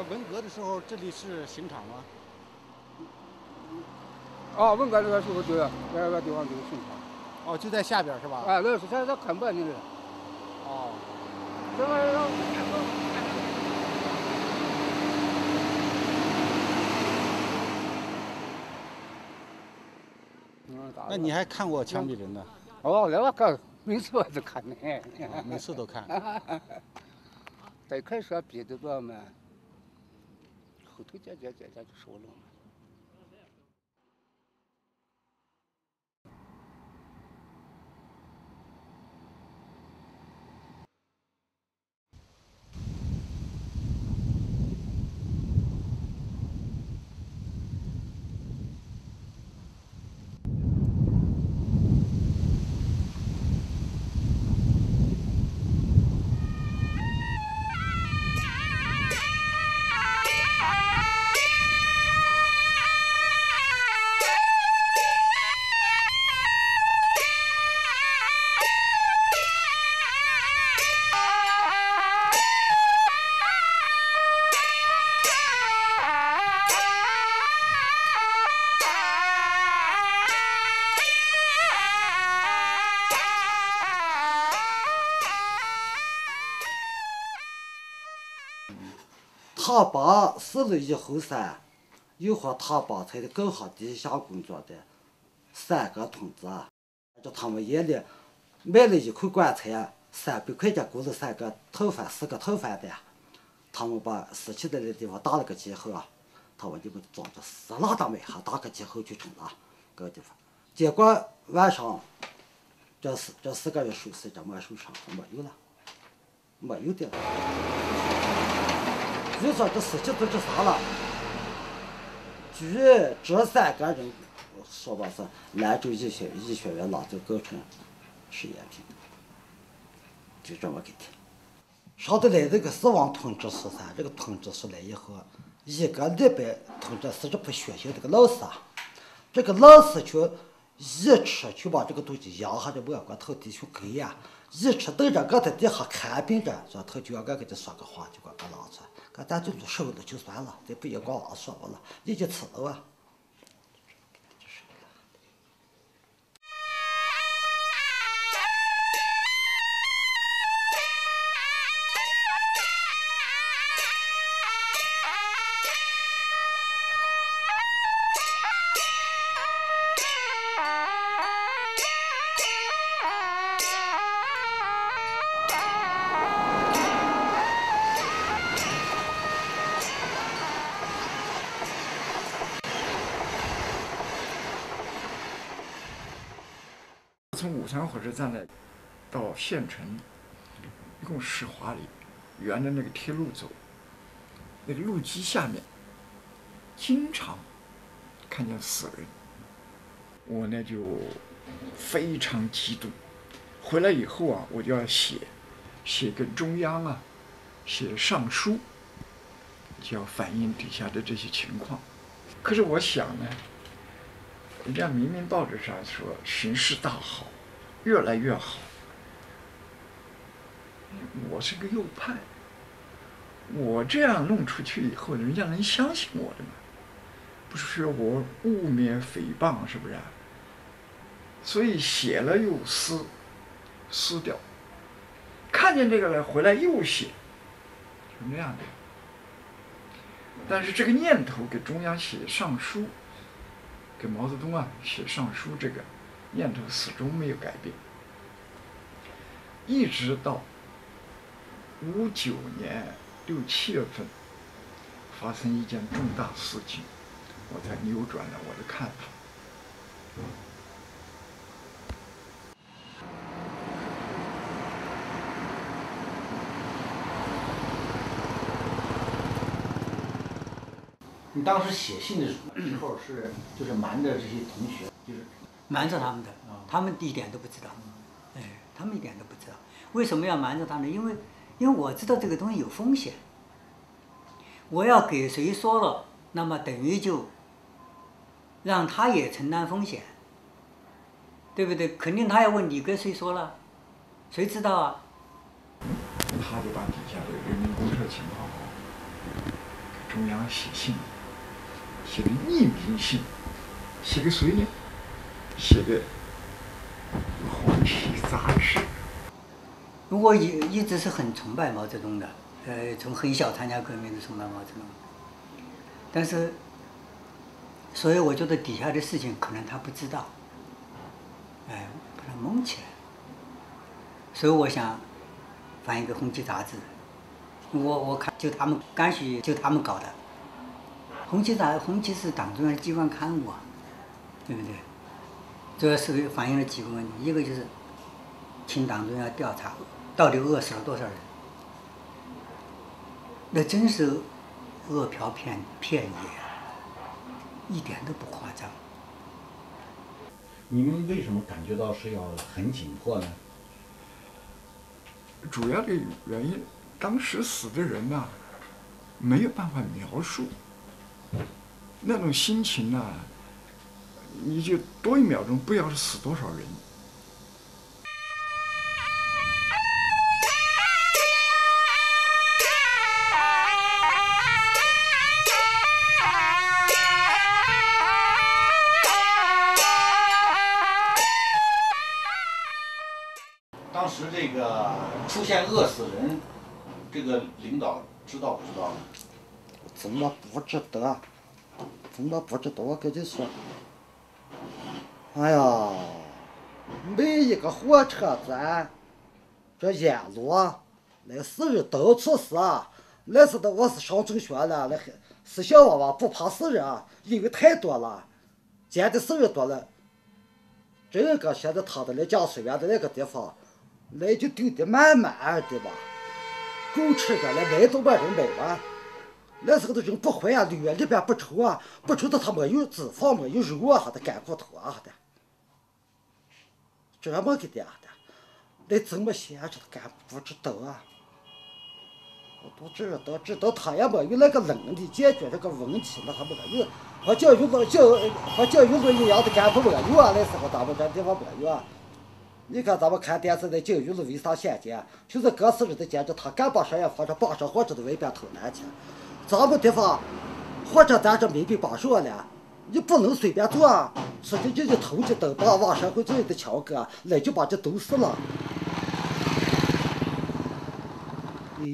那个文革的时候，这里是刑场吗？哦，文革那个时候对，那个地方就是刑场。哦，就在下边是吧？哎，那是现在看不见的。哦。这个。那你还看过枪毙人呢？哦，那我看，每次我都看呢。每次都看。在开说比的多嘛，后头渐渐渐渐就少了他爸死了以后噻，又和他爸在搞下地下工作的三个同志，叫他们夜里买了一口棺材，三百块钱雇了三个讨饭，四个讨饭的，他们把死起来的地方打了个记号啊，他说你们装着死了的没？还打个记号就成了，个地方。结果晚上，这四这四个人收拾这没收上，没有了，没有的。就说这事情都是啥了？据这三个人说吧，是兰州医学医学院拿走构成实验品，就这么个的。上头来这个死亡通知书噻，这个通知书来以后，一个礼拜通知四十铺学校这个老师啊，这个老师去一吃去把这个东西压下这莫管头底去给呀，一吃等着搁在底下看病着，说头就要俺给他说个话，就给他拿出来。咱就收了就算了，再不要光往说了，你就吃了吧。城，一共十华里，沿着那个铁路走，那个路基下面经常看见死人，我呢就非常激动。回来以后啊，我就要写，写给中央啊，写上书，就要反映底下的这些情况。可是我想呢。人家明明报纸上说形势大好，越来越好。我是个右派，我这样弄出去以后，人家能相信我的吗？不是说我污蔑诽谤，是不是？所以写了又撕，撕掉。看见这个了，回来又写，就那样的。但是这个念头给中央写上书。给毛泽东啊写上书这个念头始终没有改变，一直到五九年六七月份发生一件重大事情，我才扭转了我的看法。你当时写信的时候是 就是瞒着这些同学，就是瞒着他们的，他们一点都不知道，哎，他们一点都不知道。为什么要瞒着他们？因为因为我知道这个东西有风险，我要给谁说了，那么等于就让他也承担风险，对不对？肯定他要问你跟谁说了，谁知道啊？他就把底下的人民公社情况。中央写信，写个匿名信，写给谁呢？写给《红旗》杂志。我一一直是很崇拜毛泽东的，呃，从很小参加革命就崇拜毛泽东，但是，所以我觉得底下的事情可能他不知道，哎，把他蒙起来，所以我想翻一个《红旗》杂志，我我看就他们干许就他们搞的，《红旗》杂《红旗》是党中央机关刊物啊，对不对？主要是反映了几个问题，一个就是请党中央调查。到底饿死了多少人？那真是饿殍遍遍野，一点都不夸张。你们为什么感觉到是要很紧迫呢？主要的原因，当时死的人呐，没有办法描述那种心情呐，你就多一秒钟，不要是死多少人。时这个出现饿死人，这个领导知道不知道呢？怎么不知道？怎么不知道？我跟你说，哎呀，每一个火车站，这沿路那死人到处是啊。那时候我是上中学了，那还是小娃娃不怕死人，啊因为太多了，见的死人多了。这个现在他的那驾驶员的那个地方。那就丢的满满的吧，够吃的了，卖都没人买完。那时候的人不坏啊，绿啊，里边不臭啊，不臭的他没有脂肪，没有肉啊，还的干骨头啊，的，这么给的的，那怎么写着干不知道啊？我都知道，知道他也没有那个能力解决这个问题，那还没有，和教育论教和教育论一样的干部没有啊，那时候咱们这地方没有啊。你看，咱们看电视的教育路为啥先进？就是各司日的见着他敢把商业火车绑上火车的外边偷南去。咱们地方火车站这密闭巴说了，你不能随便坐，说的就就偷着灯把往社会主义的强哥，那就把这堵死了。哎，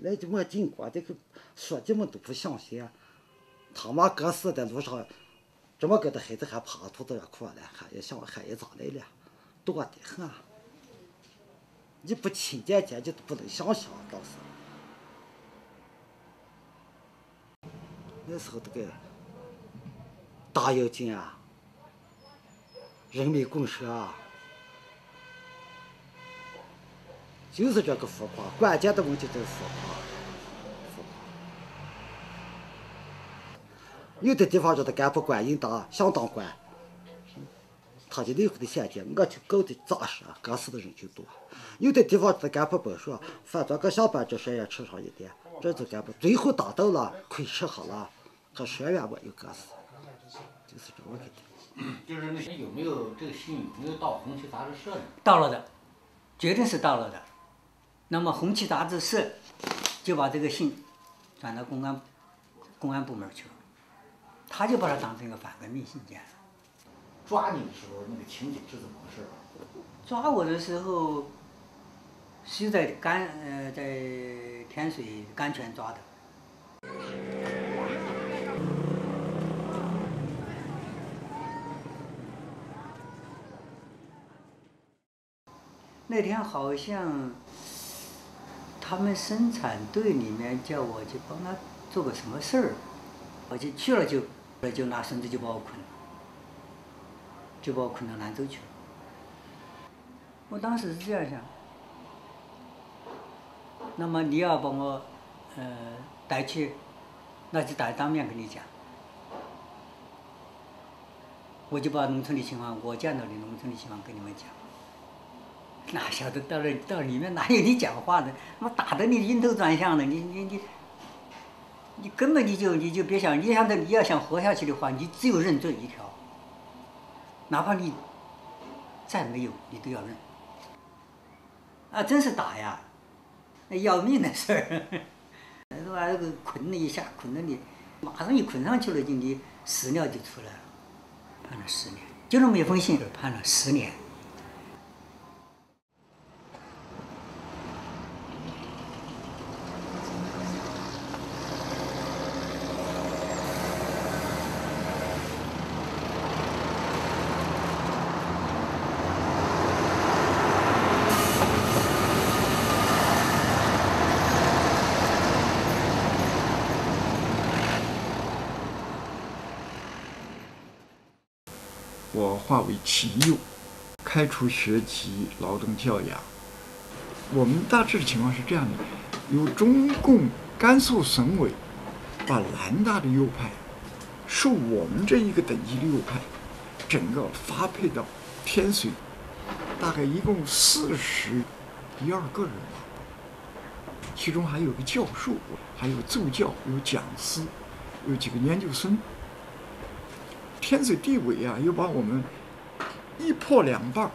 那就没经过这个，说你们都不相信。他妈搁死的路上，这么个的孩子还怕肚子上哭了，还也想还也咋来了？多的很，你不亲眼见，你都不能想象，当时。那时候这个大跃进啊，人民公社啊，就是这个浮夸，关键的问题就是浮夸。浮夸。有的地方这个干部官瘾大想当官。他就那会的先进，我就搞的扎实，干事的人就多。有的地方的干部不说，反正搁下班这谁也吃上一点，这就干部最后达到了，亏吃好了，可学员没有干死，就是这么个的。就是那些有没有这个信有没有到红旗杂志社呢？到了的，绝对是到了的。那么红旗杂志社就把这个信转到公安公安部门去了，他就把它当成一个反革命信件。抓你的时候，那个情景是怎么回事？抓我的时候是在甘呃在天水甘泉抓的。那天好像他们生产队里面叫我去帮他做个什么事儿，我就去了，就就拿绳子就把我捆了。就把我捆到兰州去了。我当时是这样想，那么你要把我，呃，带去，那就带当面跟你讲。我就把农村的情况，我见到的农村的情况跟你们讲。哪晓得到了到里面哪有你讲话的？妈打得你晕头转向的，你你你，你根本你就你就别想，你想的你要想活下去的话，你只有认罪一条。哪怕你再没有，你都要认。啊，真是打呀，那要命的事儿。时候那个捆了一下，捆了你，马上一捆上去了，就你屎尿就出来了，判了十年，就那么一封信判了十年。我化为其右，开除学籍、劳动教养。我们大致的情况是这样的：由中共甘肃省委把南大的右派，受我们这一个等级的右派，整个发配到天水，大概一共四十一二个人吧，其中还有个教授，还有助教，有讲师，有几个研究生。天水地委啊，又把我们一破两半，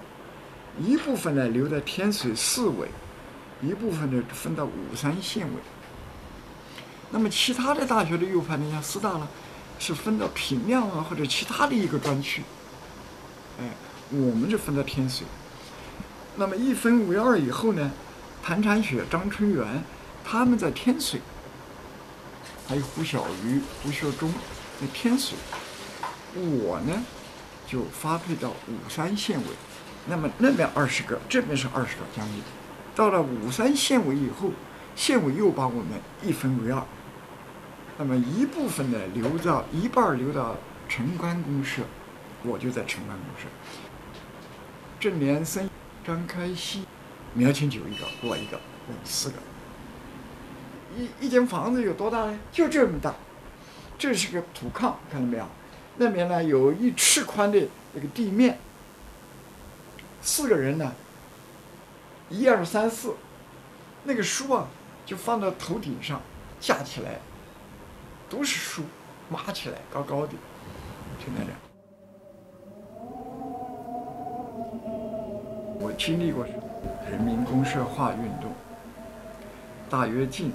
一部分呢留在天水市委，一部分呢分到武山县委。那么其他的大学的右派呢，像师大呢，是分到平凉啊或者其他的一个专区。哎，我们就分到天水。那么一分为二以后呢，谭产雪、张春元他们在天水，还有胡小鱼、胡学忠在天水。我呢，就发配到武山县委，那么那边二十个，这边是二十个，将近。到了武山县委以后，县委又把我们一分为二，那么一部分呢留到一半留到城关公社，我就在城关公社。郑连生、张开熙、苗青九一个，我一个，我们四个。一一间房子有多大呢？就这么大，这是个土炕，看到没有？那边呢有一尺宽的那个地面，四个人呢，一二三四，那个书啊就放到头顶上，架起来，都是书，码起来高高的，就那样。我经历过人民公社化运动、大跃进、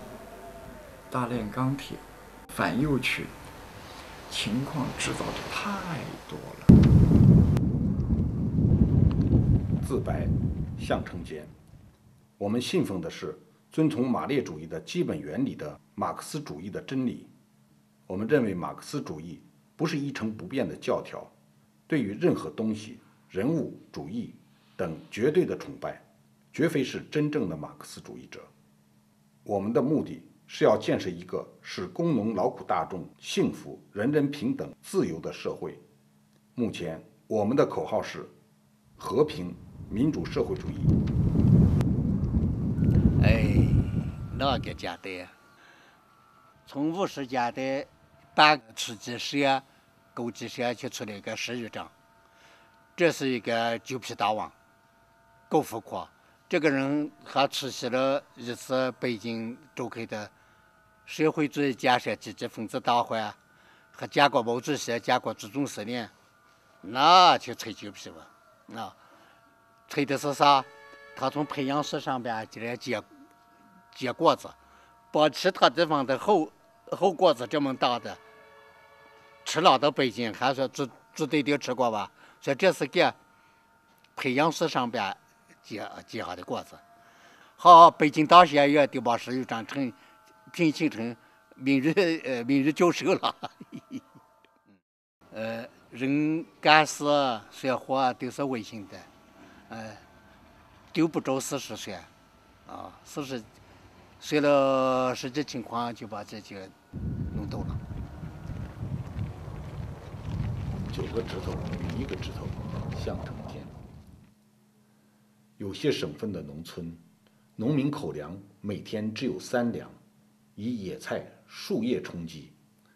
大炼钢铁、反右群。情况制造的太多了。自白，项承坚。我们信奉的是遵从马列主义的基本原理的马克思主义的真理。我们认为马克思主义不是一成不变的教条，对于任何东西、人物、主义等绝对的崇拜，绝非是真正的马克思主义者。我们的目的。是要建设一个使工农劳苦大众幸福、人人平等、自由的社会。目前，我们的口号是和平、民主、社会主义。哎，那个简单。从五十家的大初级社、高级社去出来个十余张，这是一个九品大王，够浮夸。这个人还出席了一次北京召开的社会主义建设积极分子大会，还见过毛主席，见过朱总司令，那就吹牛皮了。那吹的是啥？他从培养树上边进来结结果子，把其他地方的好好果子这么大的吃了到北京，还说朱朱对对吃过吧？说这是给培养市上边。结结下的果子，好，北京大学也就把市议长成聘请成名誉呃名誉教授了。呃，人干事说话都是违心的，呃，丢不着事实说，啊，事实随了实际情况就把这就弄到了。九个指头一个指头相同。有些省份的农村，农民口粮每天只有三粮，以野菜、树叶充饥，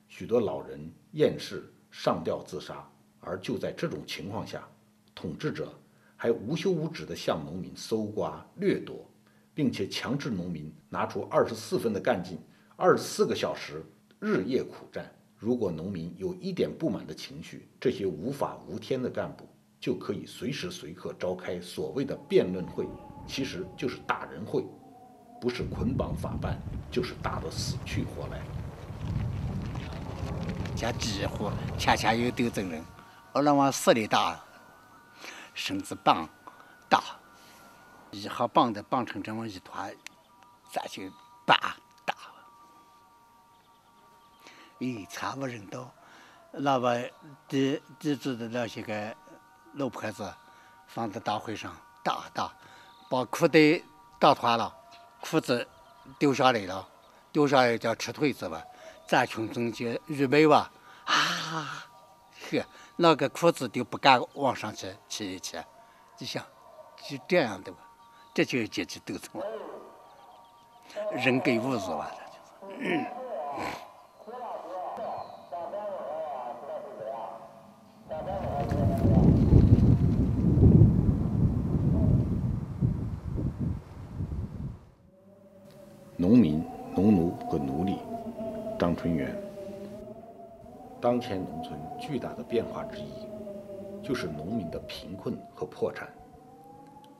许多老人厌世上吊自杀。而就在这种情况下，统治者还无休无止地向农民搜刮掠夺，并且强制农民拿出二十四分的干劲，二十四个小时日夜苦战。如果农民有一点不满的情绪，这些无法无天的干部。就可以随时随刻召开所谓的辩论会，其实就是打人会。不是捆绑法办，就是打得死去活来。家几户恰恰有斗争人，二郎往死里打，绳子棒打，一号绑的绑成这么一团，咱就打打。一惨无人道，那么地地主的那些个老婆子放在大会上打打，把裤带打断了。裤子丢下来了，丢下来叫吃腿子吧，咱群众就愚昧吧，啊，呵，那个裤子都不敢往上去提一提，就想就这样的吧，这就是阶级斗争，人给侮辱吧，这就是。农民、农奴和奴隶，张春元。当前农村巨大的变化之一，就是农民的贫困和破产。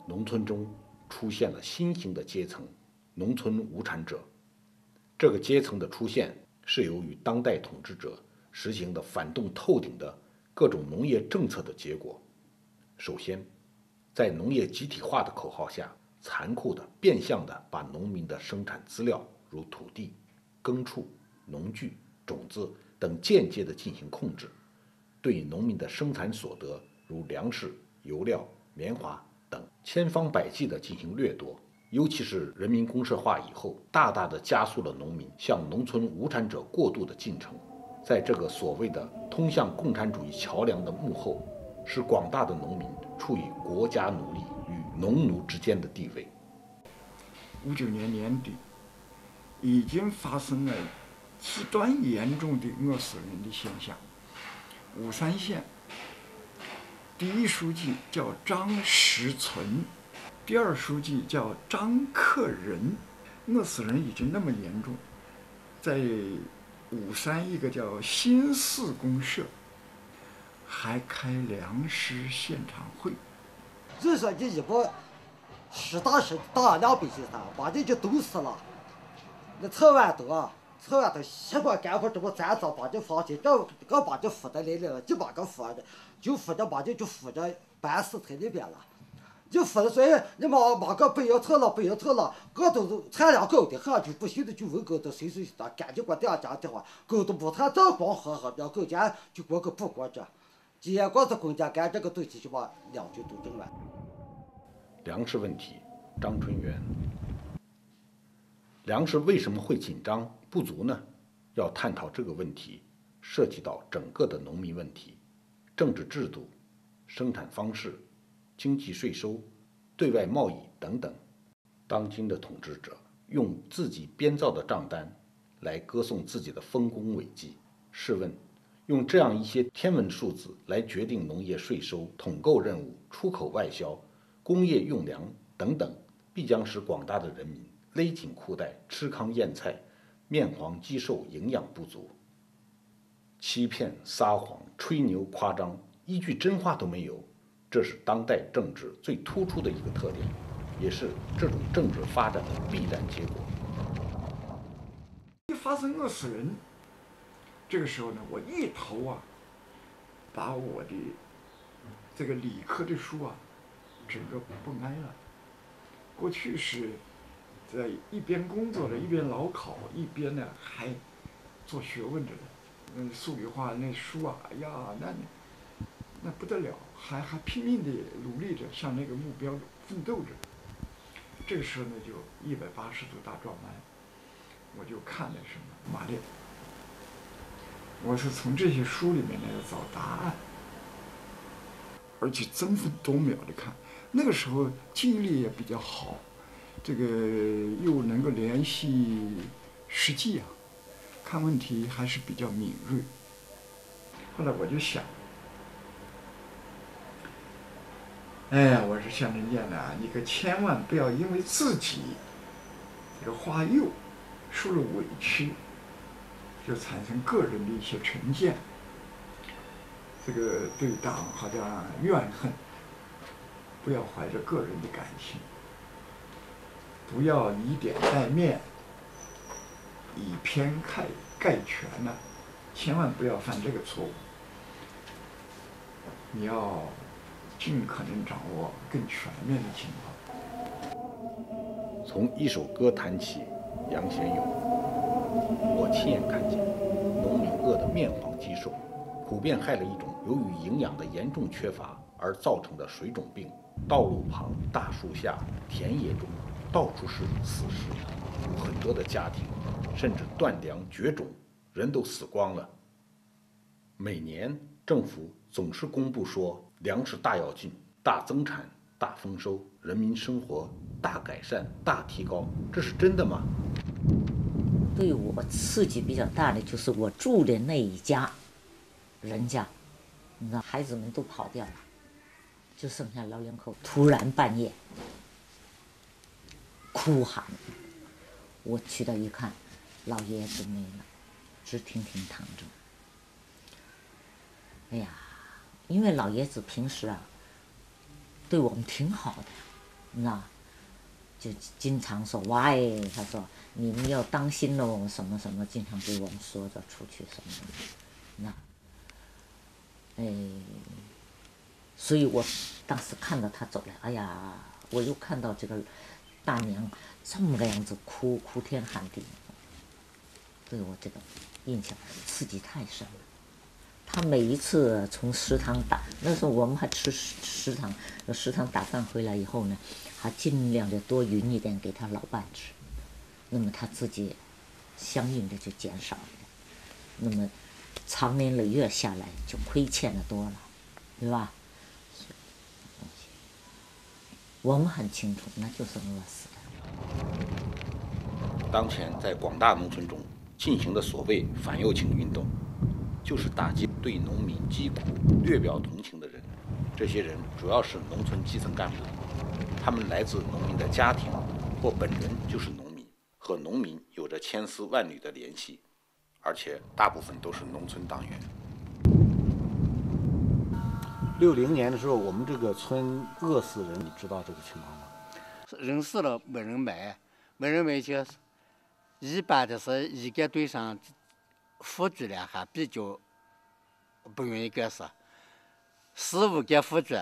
农村中出现了新型的阶层——农村无产者。这个阶层的出现，是由于当代统治者实行的反动透顶的各种农业政策的结果。首先，在农业集体化的口号下。残酷的、变相的把农民的生产资料，如土地、耕畜、农具、种子等间接的进行控制；对农民的生产所得，如粮食、油料、棉花等，千方百计地进行掠夺。尤其是人民公社化以后，大大的加速了农民向农村无产者过渡的进程。在这个所谓的通向共产主义桥梁的幕后，是广大的农民处于国家奴隶。农奴之间的地位。五九年年底，已经发生了极端严重的饿死人的现象。武山县第一书记叫张石存，第二书记叫张克仁，饿死人已经那么严重，在武山一个叫新四公社，还开粮食现场会。就说你一个实打实打两百斤三，把这就堵死了。那草碗多，草碗头七把干活这么站着把这放进，这刚把这扶在那里了，就把个扶着，就扶着把这就扶着搬死在那边了。就扶的所以你妈妈个不要错了，不要错了，个都是产量高的很，就不行的就问狗子谁谁谁赶紧给我点家的话，狗都不产，早光喝喝，让狗家就过个不过着。结果是公家干这个东西，就把粮就都挣完。粮食问题，张春元。粮食为什么会紧张不足呢？要探讨这个问题，涉及到整个的农民问题、政治制度、生产方式、经济税收、对外贸易等等。当今的统治者用自己编造的账单来歌颂自己的丰功伟绩，试问？用这样一些天文数字来决定农业税收、统购任务、出口外销、工业用粮等等，必将使广大的人民勒紧裤带、吃糠咽菜、面黄肌瘦、营养不足。欺骗、撒谎、吹牛、夸张，一句真话都没有，这是当代政治最突出的一个特点，也是这种政治发展的必然结果。一发生饿死人。这个时候呢，我一头啊，把我的这个理科的书啊，整个不挨了。过去是在一边工作着，一边老考，一边呢还做学问着呢。那数理化那书啊，哎呀，那那不得了，还还拼命的努力着，向那个目标奋斗着。这个时候呢，就一百八十度大转弯，我就看的什么马列。我是从这些书里面来找答案，而且争分夺秒的看。那个时候记忆力也比较好，这个又能够联系实际啊，看问题还是比较敏锐。后来我就想，哎呀，我说向真健呐，你可千万不要因为自己这个花幼受了委屈。就产生个人的一些成见，这个对党好像怨恨，不要怀着个人的感情。不要以点带面，以偏概概全了，千万不要犯这个错误。你要尽可能掌握更全面的情况。从一首歌谈起，杨贤勇，我亲眼看见农民饿得面黄肌瘦，普遍害了一种由于营养的严重缺乏而造成的水肿病。道路旁、大树下、田野中，到处是死尸，有很多的家庭甚至断粮绝种，人都死光了。每年政府总是公布说粮食大跃进、大增产、大丰收，人民生活大改善、大提高，这是真的吗？对我刺激比较大的就是我住的那一家，人家，那孩子们都跑掉了。就剩下老两口，突然半夜哭喊，我去到一看，老爷子没了，直挺挺躺着。哎呀，因为老爷子平时啊，对我们挺好的，你知道，就经常说喂，他说你们要当心喽，什么什么，经常给我们说着出去什么的，那，哎。所以我当时看到他走了，哎呀，我又看到这个大娘这么个样子哭，哭天喊地，对我这个印象刺激太深了。他每一次从食堂打，那时候我们还吃食堂，食堂打饭回来以后呢，还尽量的多匀一点给他老伴吃，那么他自己相应的就减少了，那么长年累月下来就亏欠的多了，对吧？我们很清楚，那就是饿死的。当前在广大农村中进行的所谓反右倾运动，就是打击对农民疾苦略表同情的人。这些人主要是农村基层干部，他们来自农民的家庭，或本人就是农，和农民有着千丝万缕的联系，而且大部分都是农村党员。六零年的时候，我们这个村饿死人，你知道这个情况吗？人死了没人埋，没人埋就是，一般的是一个队上副局了还比较不愿意干事，四五个副局，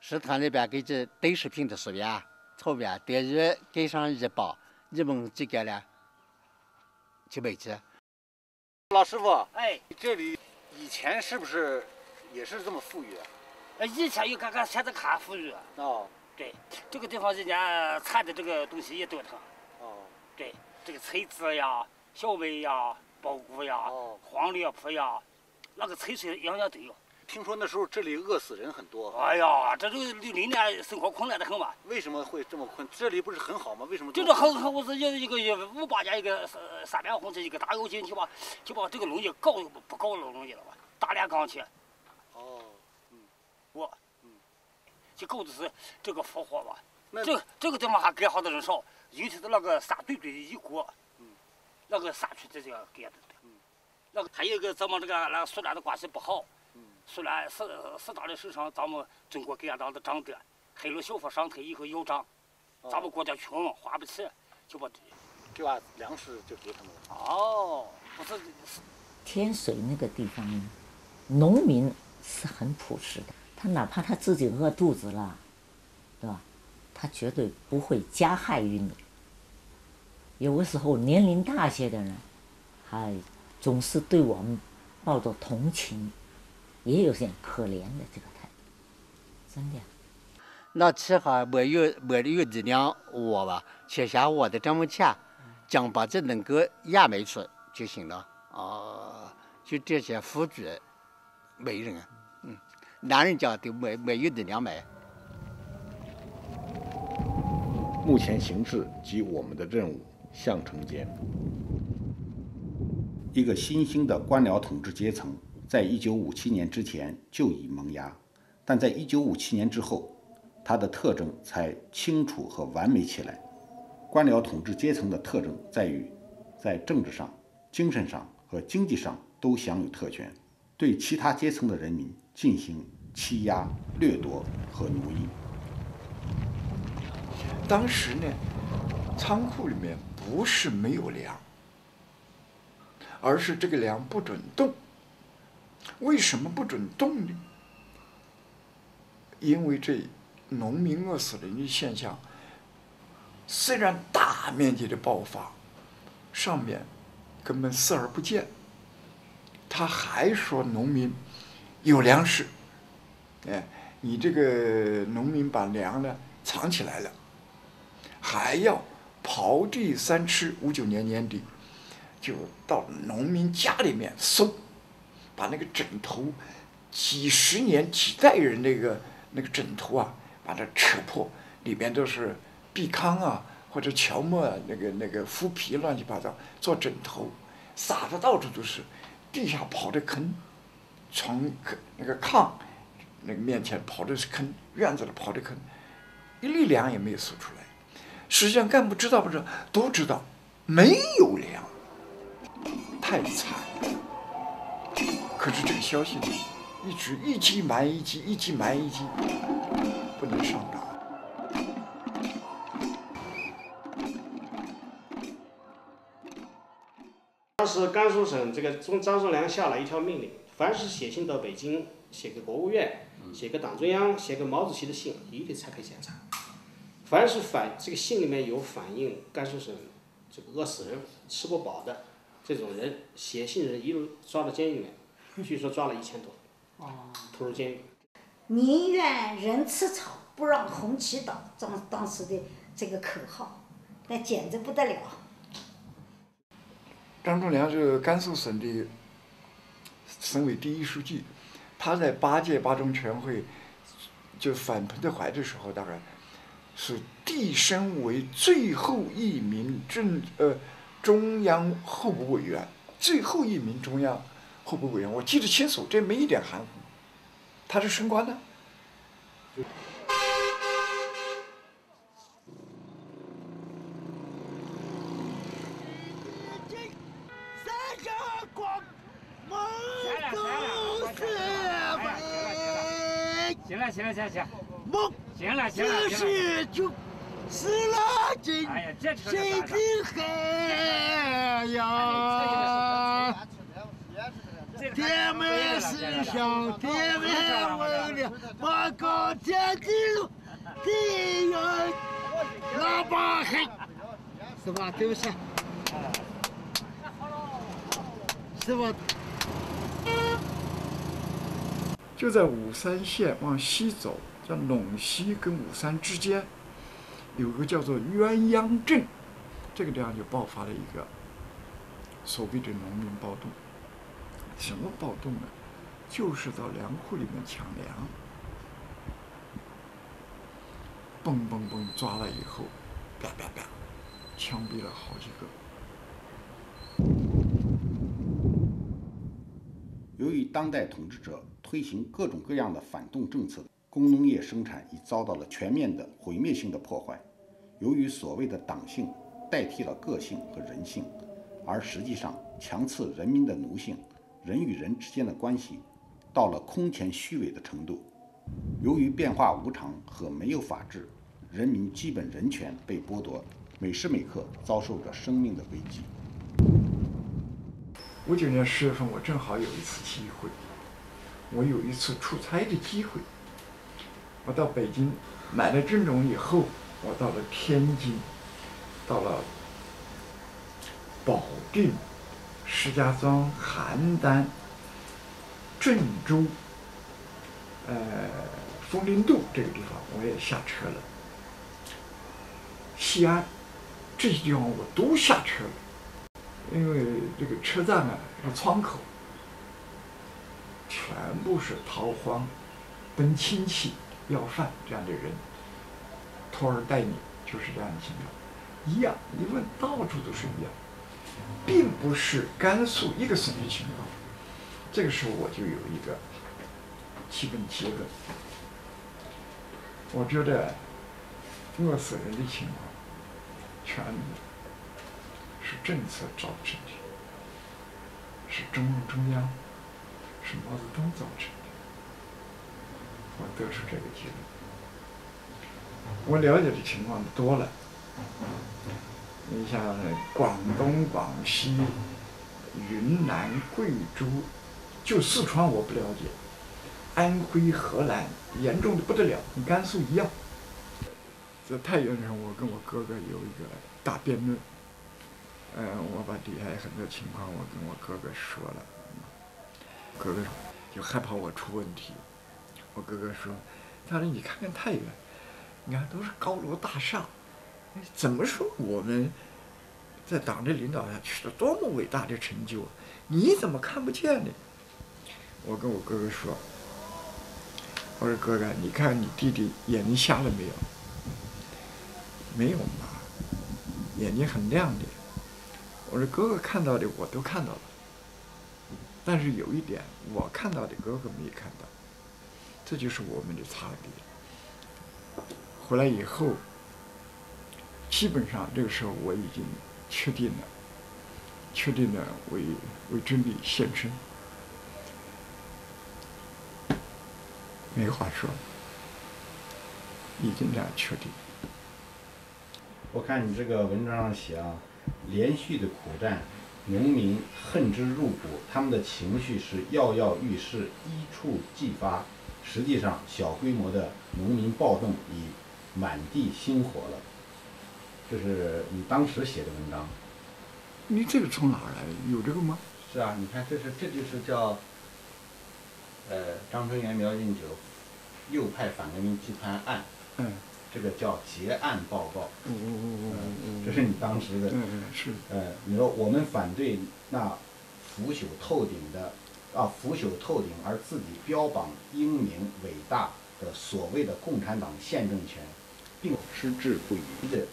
食堂里边给这带食品的食员、草员，等于给上一包，你们几个了？就没去。老师傅，哎，这里以前是不是？也是这么富裕，呃，以前有刚刚现在看富裕。哦，对，这个地方人家产的这个东西也多成。哦，对，这个菜籽呀、小麦呀、苞谷呀、黄连铺呀，那个菜水样样都有。听说那时候这里饿死人很多。哎呀，这六六零年生活困难的很嘛。为什么会这么困？这里不是很好吗？为什么？就是很很，我是一个一五八年一个三三面红旗一个大跃进，就把就把这个农业搞不搞了农业了吧，大炼钢铁。我，嗯，就搞的是这个复活吧。那这这个地方还盖好的人少，尤其是那个沙堆堆的一锅，嗯，那个山区这样干的，嗯，那个还有一个咱们这个那苏联的关系不好，嗯，苏联斯斯大林手上，咱们中国给俺当的账单，黑了小夫上台以后要账，咱们国家穷花不起，就把就把粮食就给他们了。哦，不是，天水那个地方，农民是很朴实的。他哪怕他自己饿肚子了，对吧？他绝对不会加害于你。有的时候年龄大些的人，还总是对我们抱着同情，也有点可怜的这个态度，真的。那吃哈没有没有力量我吧，切下我的这么浅，将把这能够压没出就行了。哦，就这些辅助，没人。嗯男人家都没没有力量买。目前形势及我们的任务相承间。一个新兴的官僚统治阶层，在一九五七年之前就已萌芽，但在一九五七年之后，它的特征才清楚和完美起来。官僚统治阶层的特征在于，在政治上、精神上和经济上都享有特权，对其他阶层的人民。进行欺压、掠夺和奴役。当时呢，仓库里面不是没有粮，而是这个粮不准动。为什么不准动呢？因为这农民饿死人的现象，虽然大面积的爆发，上面根本视而不见。他还说农民有粮食，哎，你这个农民把粮呢藏起来了，还要刨地三尺。五九年年底，就到农民家里面搜。把那个枕头，几十年几代人那个那个枕头啊，把它扯破，里边都是壁糠啊或者乔木啊，那个那个麸皮乱七八糟做枕头，撒的到处都是，地下刨的坑，床那个炕那个面前刨的是坑，院子里刨的坑，一粒粮也没有搜出来。实际上干部知道不知道？都知道，没有粮，太惨了。可是这个消息呢，一直一级瞒一级，一级瞒一级，不能上当。当时甘肃省这个中张作良下了一条命令：凡是写信到北京，写给国务院、写给党中央、写给毛主席的信，一律拆开检查。凡是反这个信里面有反映甘肃省这个饿死人、吃不饱的这种人，写信人一路抓到监狱里面。据说抓了一千多，投入监狱。宁愿人吃草，不让红旗倒，当当时的这个口号，那简直不得了。张仲良是甘肃省的省委第一书记，他在八届八中全会就反彭德怀的时候，大概是递升为最后一名政呃中央候补委员，最后一名中央。候补委员，我记得清楚，这没一点含糊。他是升官的。行了行了行行，梦，行了行了行了，就死了这谁的海呀？天门石上，天门问了，把高天的路，地有喇叭喊，是吧？对不起，是吧？就在武山县往西走，在陇西跟武山之间，有个叫做鸳鸯镇，这个地方就爆发了一个所谓的农民暴动。什么暴动呢？就是到粮库里面抢粮，嘣嘣嘣抓了以后，啪啪啪，枪毙了好几个。由于当代统治者推行各种各样的反动政策，工农业生产已遭到了全面的毁灭性的破坏。由于所谓的党性代替了个性和人性，而实际上强刺人民的奴性。人与人之间的关系到了空前虚伪的程度。由于变化无常和没有法治，人民基本人权被剥夺，每时每刻遭受着生命的危机。五九年十月份，我正好有一次机会，我有一次出差的机会。我到北京买了这种以后，我到了天津，到了保定。石家庄、邯郸、郑州、呃，枫林渡这个地方，我也下车了。西安这些地方我都下车了，因为这个车站啊，这个窗口全部是逃荒、奔亲戚、要饭这样的人，拖儿带女，就是这样的情况，一样。你问，到处都是一样。并不是甘肃一个省的情况，这个时候我就有一个基本结论，我觉得饿死人的情况，全是政策造成的，是中共中央，是毛泽东造成的，我得出这个结论。我了解的情况多了，你像广东、广西、云南、贵州，就四川我不了解，安徽、河南严重的不得了，跟甘肃一样。在太原上，我跟我哥哥有一个大辩论。嗯，我把底下很多情况我跟我哥哥说了，哥哥就害怕我出问题。我哥哥说：“他说你看看太原，你看都是高楼大厦，怎么说我们在党的领导下取得多么伟大的成就？你怎么看不见呢？”我跟我哥哥说：“我说哥哥，你看你弟弟眼睛瞎了没有？没有嘛，眼睛很亮的。我说哥哥看到的我都看到了，但是有一点我看到的哥哥没看到。”这就是我们的差别。回来以后，基本上这个时候我已经确定了，确定了为为真理献身，没话说，已经这样确定。我看你这个文章上写啊，连续的苦战，农民恨之入骨，他们的情绪是跃跃欲试，一触即发。实际上，小规模的农民暴动已满地星火了。这是你当时写的文章。你这个从哪儿来？有这个吗？是啊，你看，这是这就是叫，呃，张春元、苗金九右派反革命集团案。嗯。这个叫结案报告。嗯嗯嗯嗯嗯。这是你当时的。嗯嗯是。呃，你说我们反对那腐朽透顶的。啊，腐朽透顶而自己标榜英明伟大的所谓的共产党宪政权，并矢志不渝的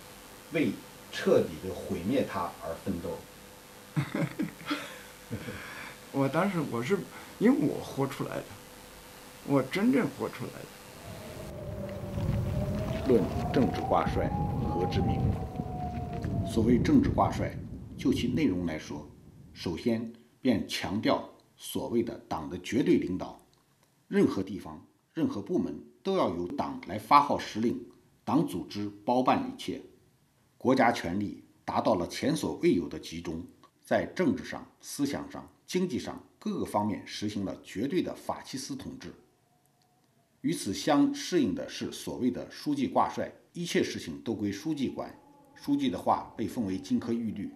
为彻底的毁灭它而奋斗。我当时我是因为我活出来的，我真正活出来的。论政治挂帅何之明？所谓政治挂帅，就其内容来说，首先便强调。所谓的党的绝对领导，任何地方、任何部门都要由党来发号施令，党组织包办一切，国家权力达到了前所未有的集中，在政治上、思想上、经济上各个方面实行了绝对的法西斯统治。与此相适应的是所谓的书记挂帅，一切事情都归书记管，书记的话被奉为金科玉律，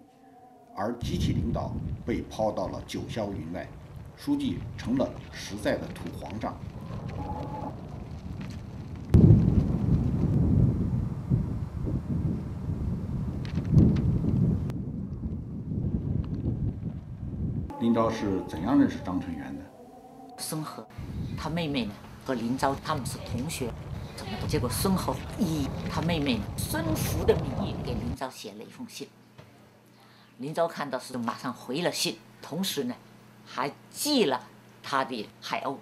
而集体领导被抛到了九霄云外。书记成了实在的土皇上。林昭是怎样认识张春元的？孙和，他妹妹呢和林昭他们是同学，怎么的？结果孙和以他妹妹孙福的名义给林昭写了一封信，林昭看到是马上回了信，同时呢。还寄了他的海鸥。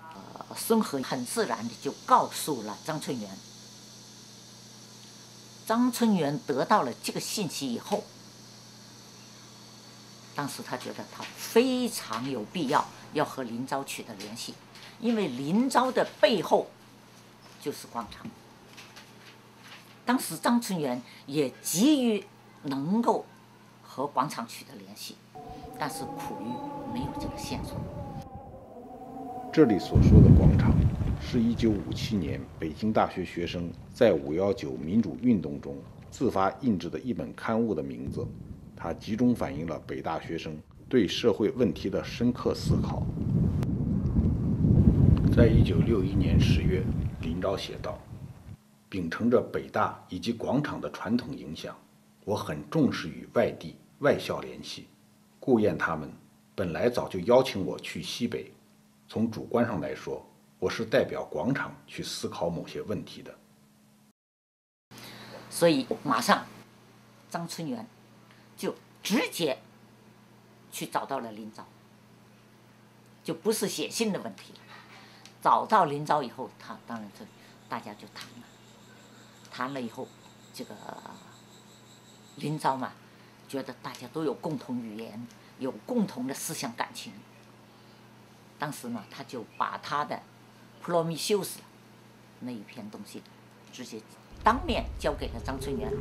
呃，孙和很自然的就告诉了张春元。张春元得到了这个信息以后，当时他觉得他非常有必要要和林昭取得联系，因为林昭的背后就是广场。当时张春元也急于能够和广场取得联系。但是苦于没有这个线索。这里所说的广场，是一九五七年北京大学学生在五幺九民主运动中自发印制的一本刊物的名字。它集中反映了北大学生对社会问题的深刻思考。在一九六一年十月，林昭写道：“秉承着北大以及广场的传统影响，我很重视与外地外校联系。”顾燕他们本来早就邀请我去西北，从主观上来说，我是代表广场去思考某些问题的。所以马上，张春元就直接去找到了林昭，就不是写信的问题。找到林昭以后，他当然这大家就谈了，谈了以后，这个林昭嘛。觉得大家都有共同语言，有共同的思想感情。当时呢，他就把他的《普罗米修斯》那一篇东西直接当面交给了张春元。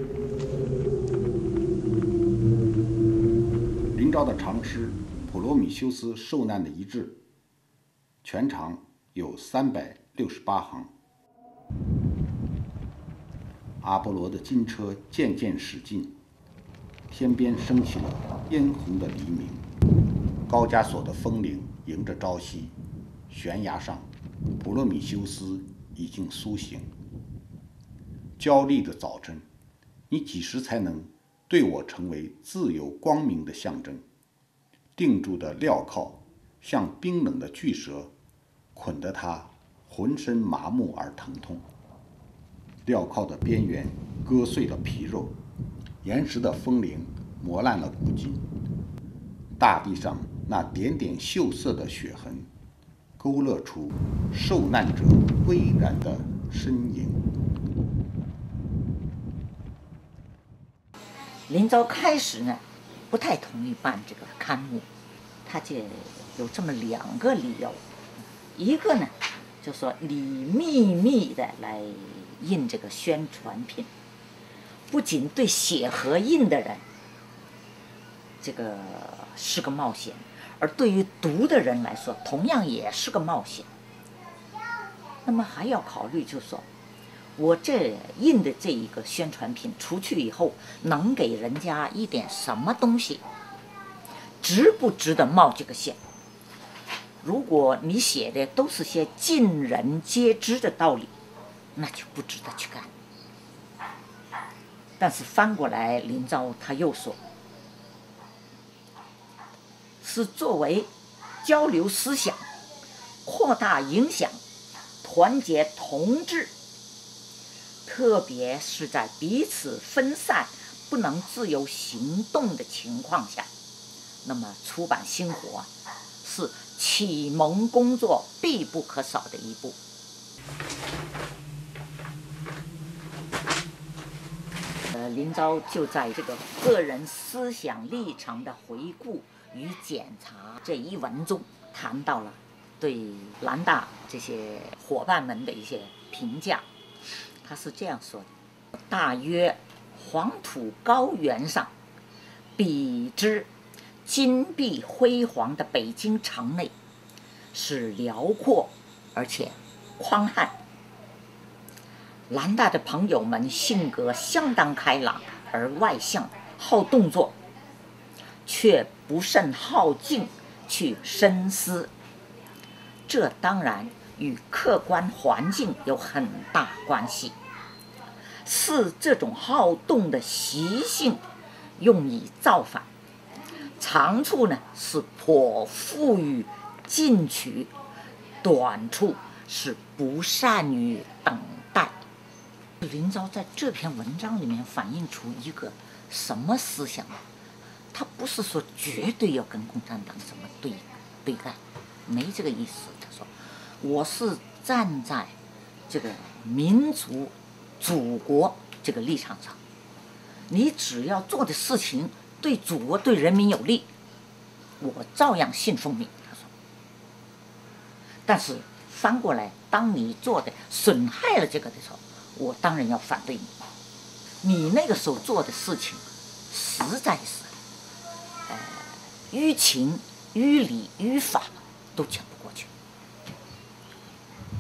林昭的长诗《普罗米修斯受难的遗志》，全长有三百六十八行。阿波罗的金车渐渐驶近，天边升起了嫣红的黎明。高加索的峰岭迎着朝夕，悬崖上，普罗米修斯已经苏醒。焦虑的早晨，你几时才能对我成为自由光明的象征？定住的镣铐像冰冷的巨蛇，捆得他浑身麻木而疼痛。镣铐的边缘割碎了皮肉，岩石的风铃磨烂了骨筋。大地上那点点锈色的血痕，勾勒出受难者巍然的身影。林昭开始呢，不太同意办这个刊物，他就有这么两个理由，一个呢，就说你秘密的来印这个宣传品，不仅对写和印的人，这个是个冒险，而对于读的人来说，同样也是个冒险。那么还要考虑，就是说。我这印的这一个宣传品出去以后，能给人家一点什么东西？值不值得冒这个险？如果你写的都是些尽人皆知的道理，那就不值得去干。但是翻过来，林昭他又说，是作为交流思想、扩大影响、团结同志。特别是在彼此分散、不能自由行动的情况下，那么出版新活是启蒙工作必不可少的一步。呃，林昭就在这个个人思想立场的回顾与检查这一文中，谈到了对南大这些伙伴们的一些评价。他是这样说的：大约黄土高原上，比之金碧辉煌的北京城内，是辽阔而且宽汉。南大的朋友们性格相当开朗而外向，好动作，却不甚好静去深思。这当然与客观环境有很大关系。是这种好动的习性，用以造反；长处呢是颇富于进取，短处是不善于等待。林昭在这篇文章里面反映出一个什么思想啊？他不是说绝对要跟共产党怎么对对干，没这个意思。他说，我是站在这个民族。祖国这个立场上，你只要做的事情对祖国、对人民有利，我照样信奉你。他说。但是翻过来，当你做的损害了这个的时候，我当然要反对你。你那个时候做的事情，实在是，呃，于情、于理、于法都讲不过去，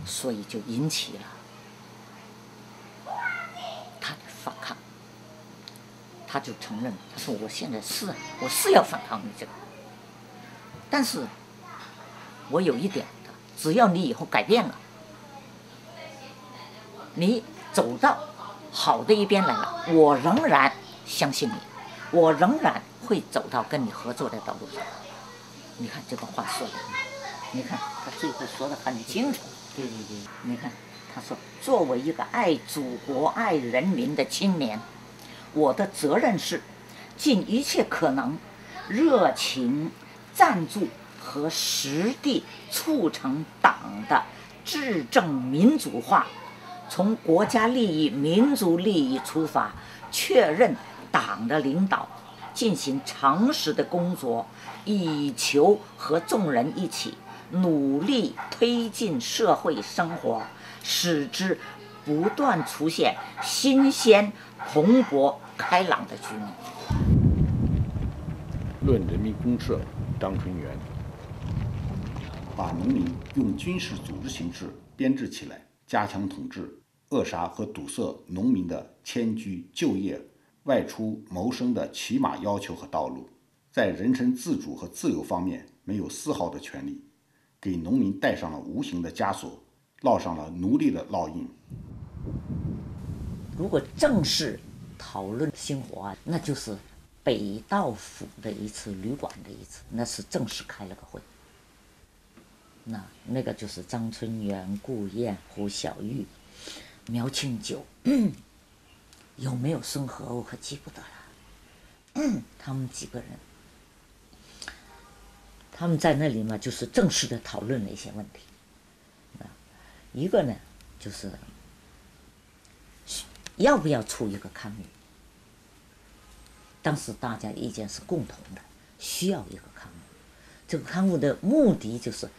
所以就引起了。反抗，他就承认，他说：“我现在是，我是要反抗你这个，但是，我有一点的，只要你以后改变了，你走到好的一边来了，我仍然相信你，我仍然会走到跟你合作的道路上。你看这个话说的，你看他最后说的很清楚。对对对，你看。”他说：“作为一个爱祖国、爱人民的青年，我的责任是尽一切可能，热情赞助和实地促成党的治政民主化，从国家利益、民族利益出发，确认党的领导，进行常识的工作，以求和众人一起努力推进社会生活。”使之不断出现新鲜、蓬勃、开朗的居民。论人民公社，张春元把农民用军事组织形式编制起来，加强统治，扼杀和堵塞农民的迁居、就业、外出谋生的起码要求和道路，在人身自主和自由方面没有丝毫的权利，给农民戴上了无形的枷锁，烙上了奴隶的烙印。如果正式讨论新活啊，那就是北道府的一次旅馆的一次，那是正式开了个会。那那个就是张春元、顾燕、胡小玉、苗庆九，有没有孙和我可记不得了。他们几个人，他们在那里嘛，就是正式的讨论了一些问题。啊，一个呢，就是要不要出一个刊物。当时大家意见是共同的，需要一个刊物。这个刊物的目的就是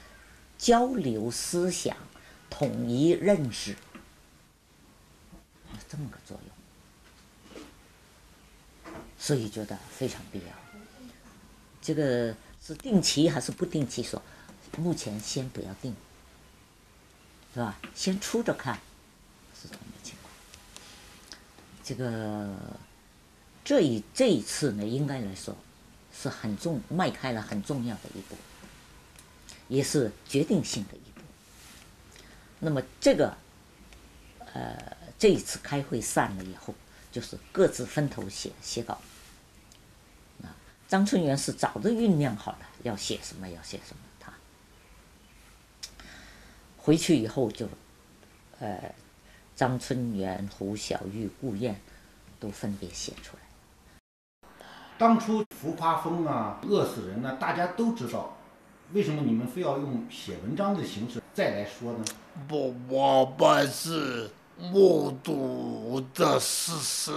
交流思想、统一认识，这么个作用。所以觉得非常必要。这个是定期还是不定期？说目前先不要定，是吧？先出着看，这个这一这一次呢，应该来说是很重迈开了很重要的一步，也是决定性的一步。那么这个呃这一次开会散了以后，就是各自分头写写稿。啊，张春元是早就酝酿好了要写什么要写什么，他回去以后就呃张春元、胡小玉、顾燕都分别写出来。当初浮夸风啊，饿死人呢、大家都知道，为什么你们非要用写文章的形式再来说呢？不，我们是目睹的事实，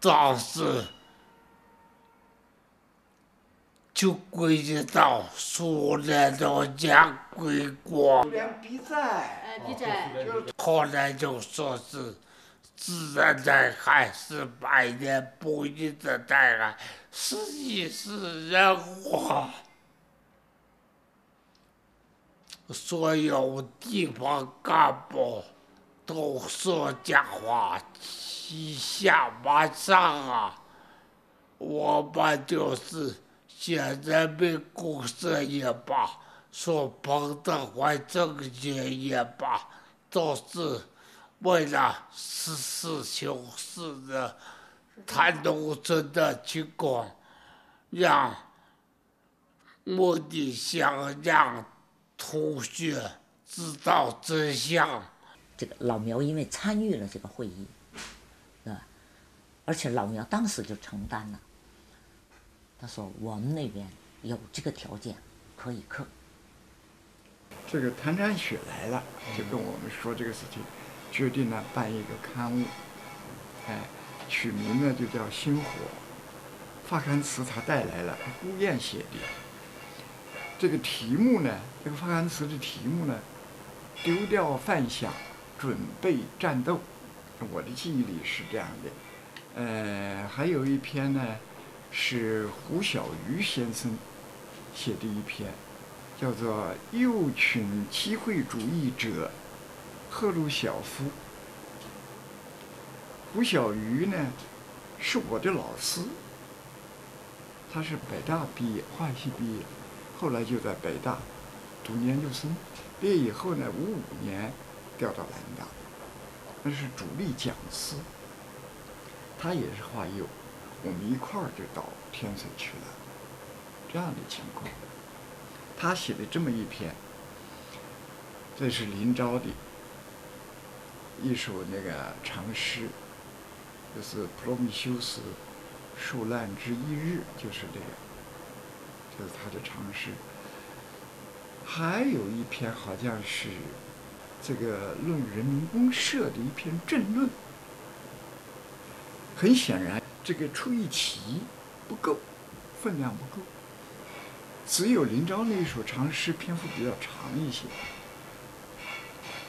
但是就归结到苏联的家归国，连比赛，哎，比赛，后来就说是自然灾害是百年不遇的灾害，实际是人祸。所有地方干部都说假话，欺下瞒上啊！我们就是写人民公社也罢，说彭德怀政权也罢，都是为了实事求是的谈农村的情况，让目的想让同学知道真相。这个老苗因为参与了这个会议，是吧？而且老苗当时就承担了，他说我们那边有这个条件可以刻。这个谭占雪来了，就跟我们说这个事情，决定呢办一个刊物，哎，取名呢就叫《星火》，发刊词他带来了，顾雁写的。这个题目呢，这个发刊词的题目呢，丢掉幻想，准备战斗。我的记忆里是这样的。呃，还有一篇呢，是胡小鱼先生写的一篇，叫做《幼群机会主义者赫鲁晓夫》。胡小鱼呢，是我的老师，他是北大毕业，化学系毕业。后来就在北大读研究生，毕业以后呢，五五年调到南大，那是主力讲师。他也是化幼，我们一块儿就到天水去了，这样的情况。他写的这么一篇，这是林昭的一首那个长诗，就是《普罗米修斯受难之一日》，就是这个。这是他的长诗。还有一篇好像是这个论人民公社的一篇政论。很显然，这个出一奇不够，分量不够。只有林昭那一首长诗篇幅比较长一些。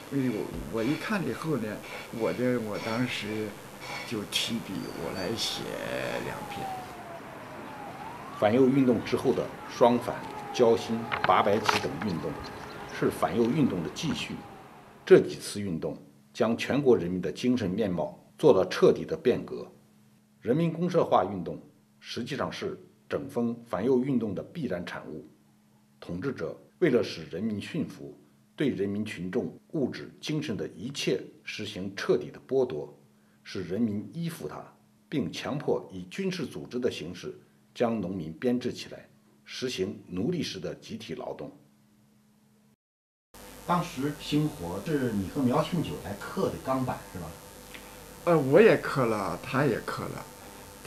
所以，我我一看了以后呢，我的我当时就提笔我来写两篇。反右运动之后的双反、交心、八百起等运动，是反右运动的继续。这几次运动将全国人民的精神面貌做了彻底的变革。人民公社化运动实际上是整风反右运动的必然产物。统治者为了使人民驯服，对人民群众物质、精神的一切实行彻底的剥夺，使人民依附他，并强迫以军事组织的形式将农民编制起来，实行奴隶式的集体劳动。当时星火是你和苗庆九来刻的钢板是吧？呃，我也刻了，他也刻了，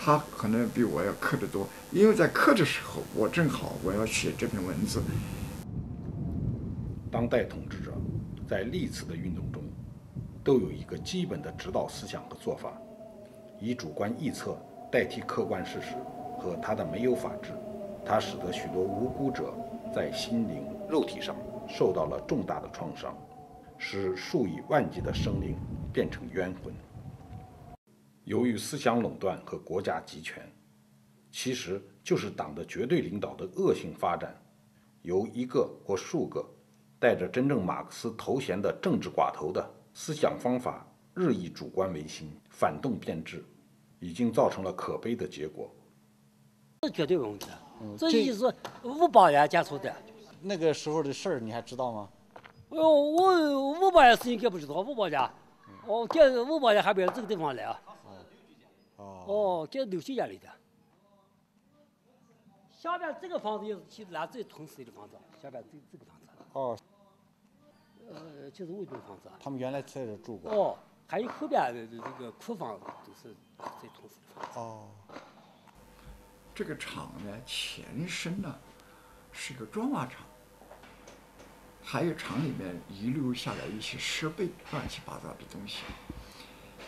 他可能比我要刻得多，因为在刻的时候，我正好我要写这篇文字。当代统治者在历次的运动中，都有一个基本的指导思想和做法，以主观臆测代替客观事实和他的没有法治，它使得许多无辜者在心灵、肉体上受到了重大的创伤，使数以万计的生灵变成冤魂。由于思想垄断和国家集权，其实就是党的绝对领导的恶性发展，由一个或数个带着真正马克思头衔的政治寡头的思想方法日益主观唯心、反动变质，已经造成了可悲的结果。这绝对问题，这意思五八年接触的。那个时候的事儿你还知道吗？哦，我五八年事情该不知道，五八年，哦，这五八年还边这个地方来啊。哦。哦，这六七年来的。下边这个房子也是去南最屯死的房子，下边这这个房子。哦。呃，就是卫东房子。他们原来在这住过。哦，还有后边的这个库房都是最屯死的房子。哦。这个厂呢，前身呢是个砖瓦厂，还有厂里面遗留下来一些设备，乱七八糟的东西。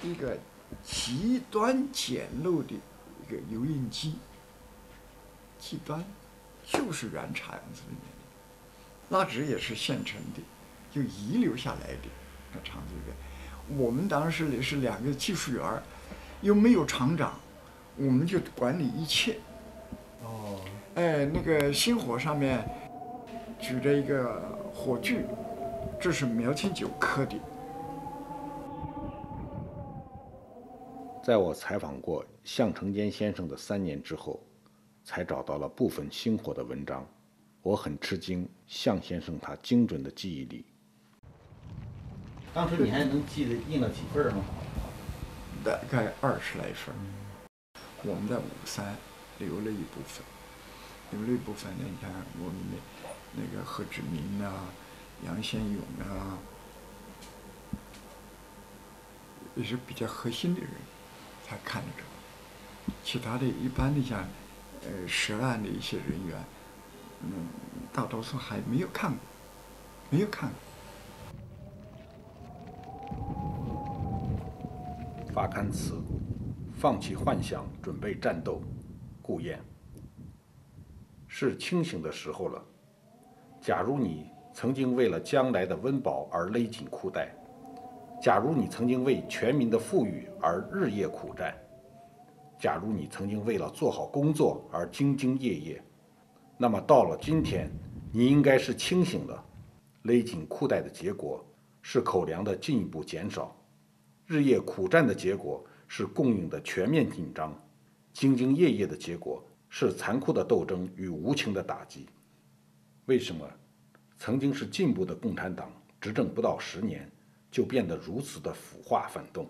一个极端简陋的一个油印机，极端就是原厂子里面的，蜡纸也是现成的，就遗留下来的。那厂子里面，我们当时也是两个技术员儿，又没有厂长，我们就管理一切。哦，哎，那个星火上面举着一个火炬，这是苗青九刻的。在我采访过向成坚先生的三年之后，才找到了部分星火的文章。我很吃惊，向先生他精准的记忆力。当时你还能记得印了几份吗？大概二十来份。我们在五三留了一部分，留了一部分呢。你看我们的那个何志明啊、杨先勇啊，也是比较核心的人他看着。其他的一般的像呃涉案的一些人员，嗯，大多数还没有看过，没有看过。发刊词：放弃幻想，准备战斗。顾雁。是清醒的时候了。假如你曾经为了将来的温饱而勒紧裤带，假如你曾经为全民的富裕而日夜苦战，假如你曾经为了做好工作而兢兢业业，那么到了今天，你应该是清醒的。勒紧裤带的结果是口粮的进一步减少。日夜苦战的结果是供应的全面紧张，兢兢业业的结果是残酷的斗争与无情的打击。为什么曾经是进步的共产党执政不到十年就变得如此的腐化反动？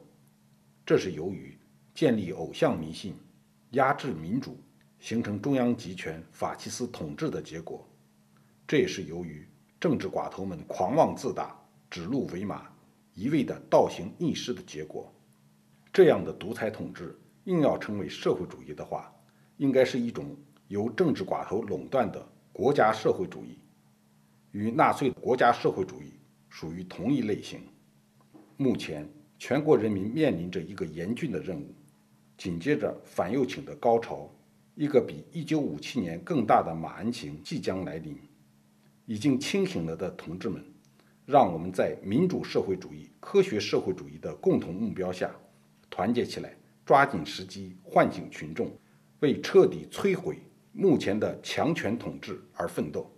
这是由于建立偶像迷信、压制民主、形成中央集权、法西斯统治的结果。这也是由于政治寡头们狂妄自大、指鹿为马。一味的倒行逆施的结果，这样的独裁统治硬要成为社会主义的话，应该是一种由政治寡头垄断的国家社会主义，与纳粹国家社会主义属于同一类型。目前，全国人民面临着一个严峻的任务，紧接着反右倾的高潮，一个比1957年更大的马恩情即将来临。已经清醒了的同志们。让我们在民主社会主义、科学社会主义的共同目标下，团结起来，抓紧时机，唤醒群众，为彻底摧毁目前的强权统治而奋斗。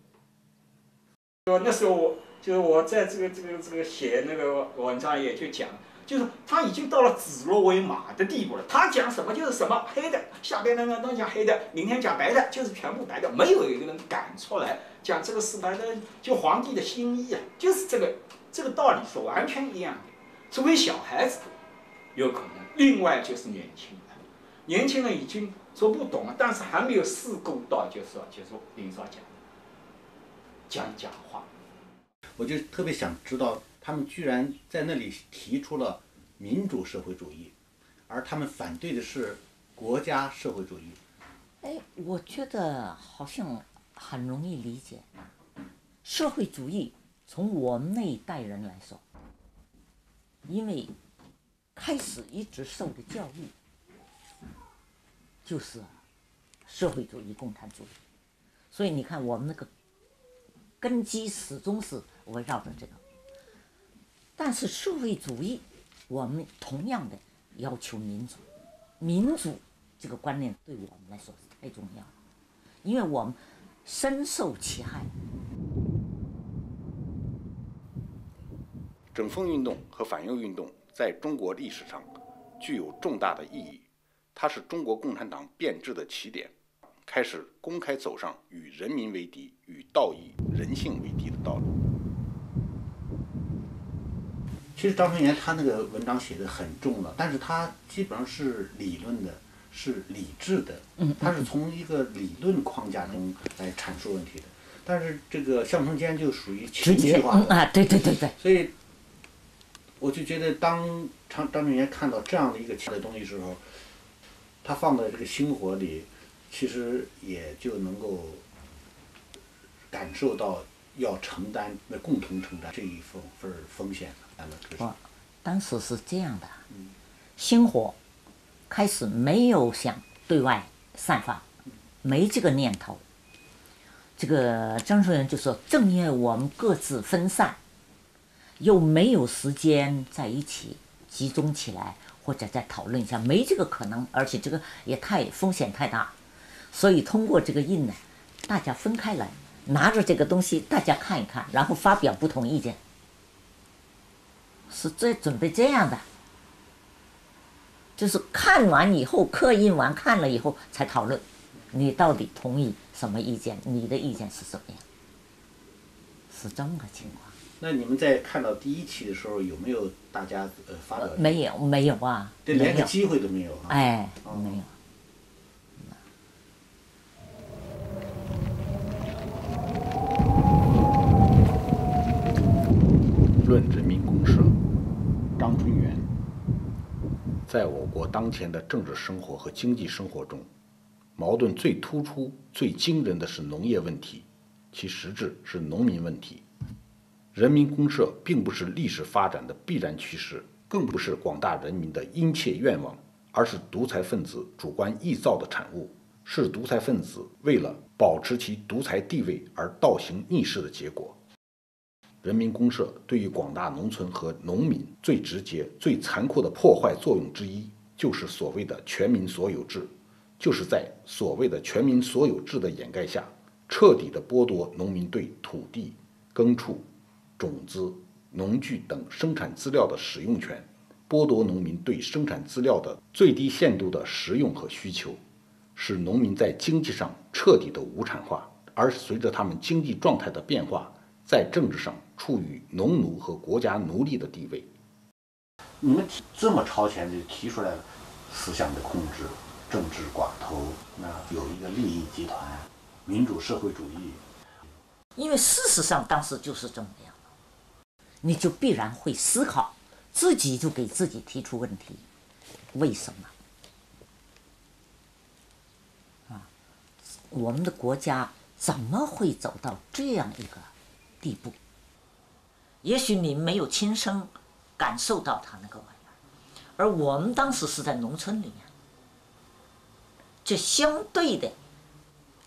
那时候我就是我在这个这个这个写那个文章也就讲，就是他已经到了指鹿为马的地步了。他讲什么就是什么，黑的下边那个都讲黑的，明天讲白的，就是全部白的，没有一个人敢出来讲这个是白的。就皇帝的心意啊，就是这个这个道理是完全一样的。除非小孩子有可能，另外就是年轻人，年轻人已经说不懂了，但是还没有试过到，就是说就是林少讲。讲讲话，我就特别想知道，他们居然在那里提出了民主社会主义，而他们反对的是国家社会主义。哎，我觉得好像很容易理解。社会主义从我们那一代人来说，因为开始一直受的教育就是社会主义、共产主义，所以你看我们那个。根基始终是围绕着这个，但是社会主义，我们同样的要求民主，民主这个观念对我们来说是太重要了，因为我们深受其害。整风运动和反右运动在中国历史上具有重大的意义，它是中国共产党变质的起点。开始公开走上与人民为敌、与道义、人性为敌的道路。其实张春元他那个文章写的很重了，但是他基本上是理论的，是理智的，他是从一个理论框架中来阐述问题的。但是这个向从坚就属于情绪化的啊，对对对对。所以我就觉得，当张张春元看到这样的一个的东西时候，他放在这个星火里。其实也就能够感受到要承担、那共同承担这一份份风险我当时是这样的，星火开始没有想对外散发，没这个念头。这个张树人就说：“正因为我们各自分散，又没有时间在一起集中起来，或者再讨论一下，没这个可能，而且这个也太风险太大。”所以通过这个印呢，大家分开来，拿着这个东西，大家看一看，然后发表不同意见，是这准备这样的，就是看完以后，刻印完看了以后才讨论，你到底同意什么意见？你的意见是什么样？是这么个情况。那你们在看到第一期的时候，有没有大家呃发表？没有，没有啊，连个机会都没有啊。哎，没有。论人民公社，张春元。在我国当前的政治生活和经济生活中，矛盾最突出、最惊人的是农业问题，其实质是农民问题。人民公社并不是历史发展的必然趋势，更不是广大人民的殷切愿望，而是独裁分子主观臆造的产物，是独裁分子为了保持其独裁地位而倒行逆施的结果。人民公社对于广大农村和农民最直接、最残酷的破坏作用之一，就是所谓的全民所有制，就是在所谓的全民所有制的掩盖下，彻底的剥夺农民对土地、耕畜、种子、农具等生产资料的使用权，剥夺农民对生产资料的最低限度的食用和需求，使农民在经济上彻底的无产化，而随着他们经济状态的变化。在政治上处于农奴和国家奴隶的地位。你们这么超前的提出来了思想的控制、政治寡头，那有一个利益集团、民主社会主义。因为事实上当时就是这么样，你就必然会思考，自己就给自己提出问题：为什么？啊，我们的国家怎么会走到这样一个？地步，也许你没有亲身感受到他那个玩意儿，而我们当时是在农村里面，这相对的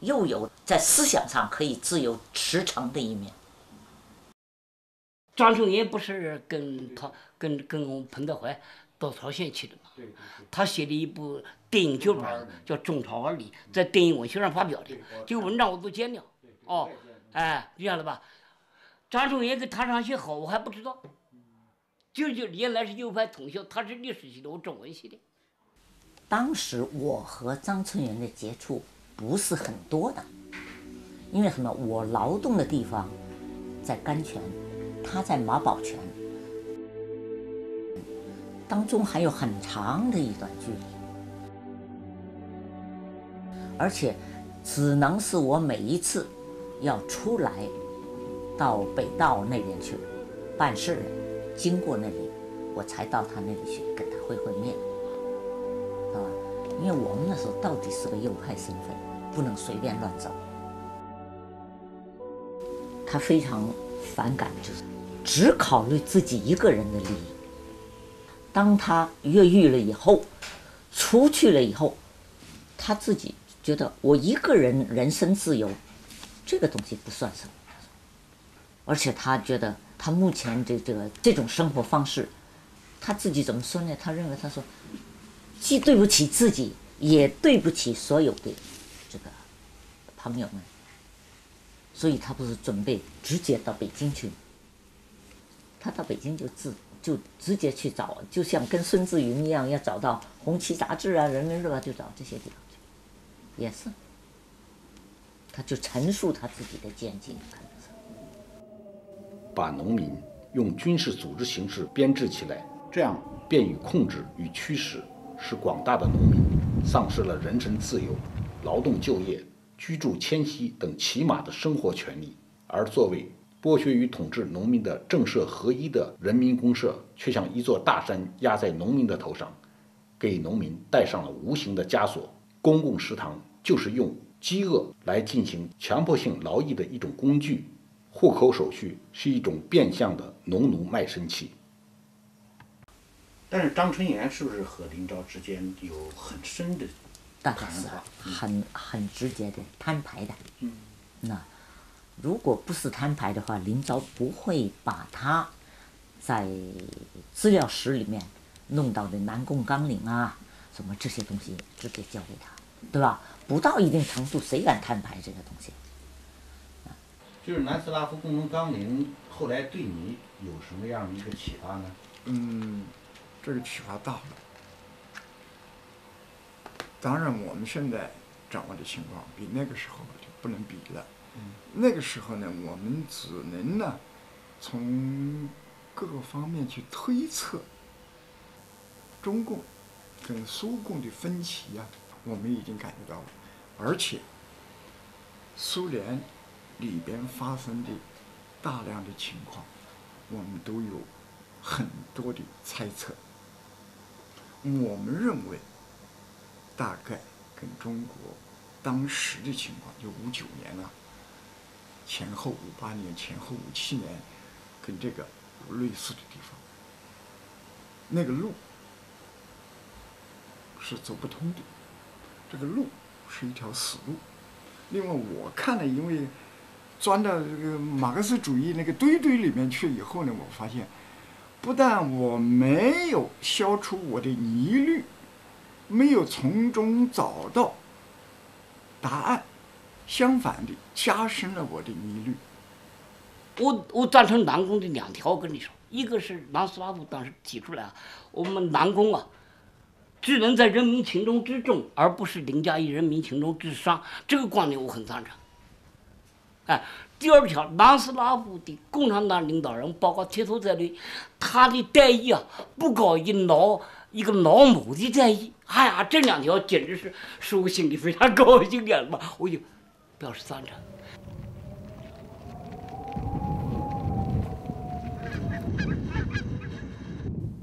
又有在思想上可以自由驰骋的一面。张春岩不是跟他跟跟我们彭德怀到朝鲜去的嘛？他写了一部电影剧本叫《中朝而立》，在电影文学上发表的，这个文章我都见了。哦，哎，这样的吧？张春岩跟谭长学好，我还不知道。就就原来是右派同校，他是历史系的，我中文系的。当时我和张春元的接触不是很多的，因为什么？我劳动的地方在甘泉，他在马宝泉，当中还有很长的一段距离，而且只能是我每一次要出来到北道那边去办事。经过那里，我才到他那里去跟他会会面，啊？因为我们那时候到底是个右派身份，不能随便乱走。他非常反感，就是只考虑自己一个人的利益。当他越狱了以后，出去了以后，他自己觉得我一个人人身自由，这个东西不算什么，而且他觉得。他目前这这个这种生活方式，他自己怎么说呢？他认为他说，既对不起自己，也对不起所有的这个朋友们，所以他不是准备直接到北京去。他到北京就自就直接去找，就像跟孙志云一样，要找到《红旗》杂志啊，《人民日报》就找这些地方去，也是。他就陈述他自己的见解。把农民用军事组织形式编制起来，这样便于控制与驱使，使广大的农民丧失了人身自由、劳动就业、居住迁徙等起码的生活权利，而作为剥削与统治农民的政社合一的人民公社，却像一座大山压在农民的头上，给农民带上了无形的枷锁。公共食堂就是用饥饿来进行强迫性劳役的一种工具。户口手续是一种变相的农奴卖身契。但是张春岩是不是和林昭之间有很深的谈话？很很直接的摊牌的。嗯。那如果不是摊牌的话，林昭不会把他在资料室里面弄到的南宫纲领啊，什么这些东西直接交给他，对吧？不到一定程度，谁敢摊牌这个东西？就是南斯拉夫共同纲领后来对你有什么样的一个启发呢？嗯，这个启发大了。当然，我们现在掌握的情况比那个时候就不能比了。嗯。那个时候呢，我们只能呢，从各个方面去推测中共跟苏共的分歧呀，我们已经感觉到了，而且苏联。里边发生的大量的情况，我们都有很多的猜测。我们认为，大概跟中国当时的情况，就五九年啊，前后五八年前后五七年，跟这个有类似的地方。那个路是走不通的，这个路是一条死路。另外，我看了，因为。钻到这个马克思主义那个堆堆里面去以后呢，我发现，不但我没有消除我的疑虑，没有从中找到答案，相反的加深了我的疑虑。我我赞成南宫的两条，我跟你说，一个是南斯拉夫当时提出来啊，我们南宫啊，只能在人民群众之中，而不是凌驾于人民群众之上，这个观点我很赞成。哎，第二条，南斯拉夫的共产党领导人，包括铁头在内，他的待遇啊，不高于老一个老母的待遇。哎呀，这两条简直是使我心里非常高兴的嘛，我就表示赞成。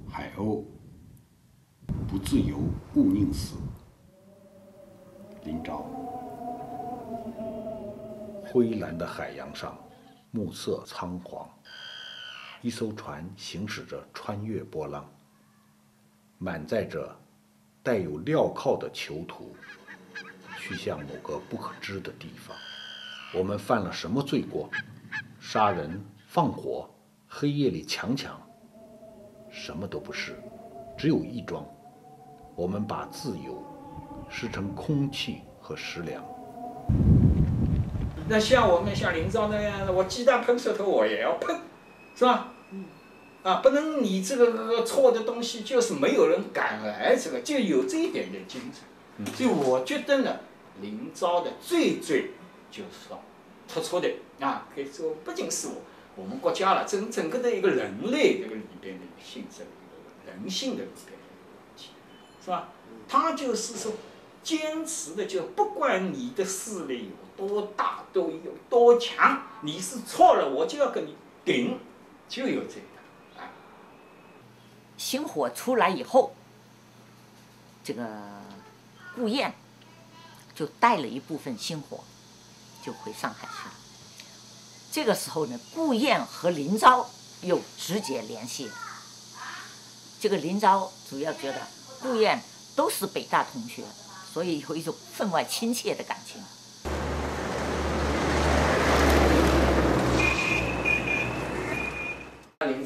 海鸥不自由，勿宁死。林昭。灰蓝的海洋上，暮色苍黄。一艘船行驶着，穿越波浪，满载着带有镣铐的囚徒，去向某个不可知的地方。我们犯了什么罪过？杀人、放火，黑夜里强抢，什么都不是，只有一桩。我们把自由视成空气和食粮。那像我们像林昭那样的，我鸡蛋喷舌头我也要喷，是吧？啊，不能你这个个错的东西就是没有人敢来，这个就有这一点点精神。所以我觉得呢，林昭的最最就是说突出的啊，可以说不仅是我我们国家了，整整个的一个人类这个里边的一个性质的一个人性的里边的一个问题，是吧？他就是说坚持的，就不管你的势力有多大，都有多强，你是错了，我就要跟你顶，就有这个。星火出来以后，这个顾燕就带了一部分星火，就回上海去了。这个时候呢，顾燕和林昭又直接联系。这个林昭主要觉得顾燕都是北大同学，所以有一种分外亲切的感情。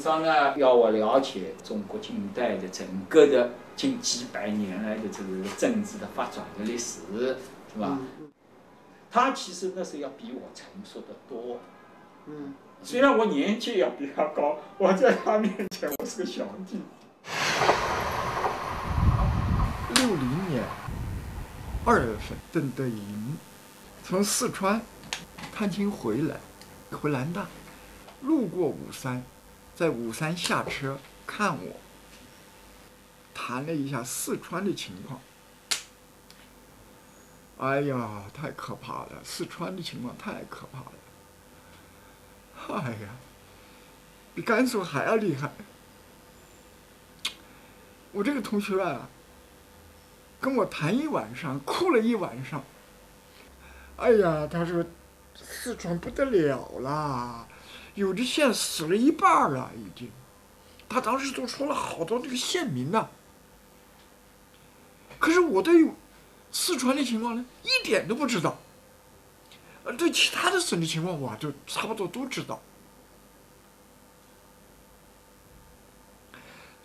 林昭呢，要我了解中国近代的整个的近几百年来的这个政治的发展的历史，是吧？他其实那是要比我成熟的多。嗯。虽然我年纪要比他高，我在他面前我是个小弟。六零年二月份，邓德银从四川探亲回来，回南大，路过武山。在武山下车看我，谈了一下四川的情况。哎呀，太可怕了！四川的情况太可怕了。哎呀，比甘肃还要厉害。我这个同学啊，跟我谈一晚上，哭了一晚上。哎呀，他说四川不得了啦。有的县死了一半了，已经。他当时都说了好多这个县名呢。可是我对四川的情况呢，一点都不知道。呃，对其他的省的情况，我就差不多都知道。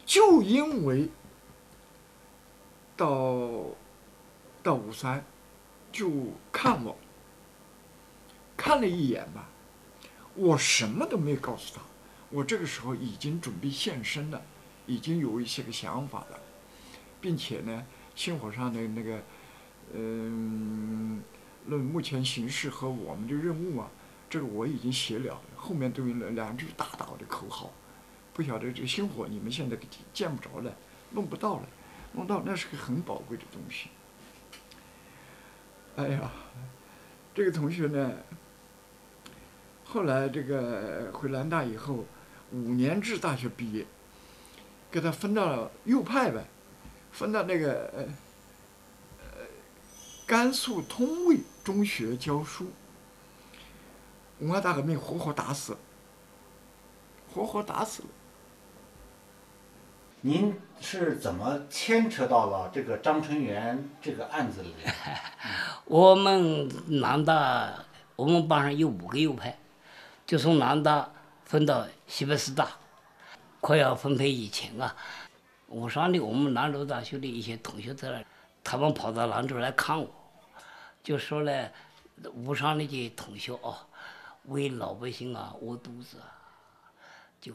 就因为到到武山，就看我，看了一眼吧。我什么都没有告诉他，我这个时候已经准备现身了，已经有一些个想法了，并且呢，星火上的那个，嗯，论目前形势和我们的任务啊，这个我已经写了，后面都有两两句大大的口号，不晓得这个星火你们现在见不着了，弄不到了，弄到那是个很宝贵的东西。哎呀，这个同学呢？后来这个回南大以后，五年制大学毕业，给他分到了右派呗，分到那个呃呃甘肃通渭中学教书。文化大革命活活打死了，活活打死了。您是怎么牵扯到了这个张春元这个案子里？我们南大，我们班上有五个右派。就从南大分到西北师大，快要分配以前啊，武上的我们兰州大学的一些同学在那，他们跑到兰州来看我，就说呢，武上那些同学哦，为老百姓啊饿肚子啊，就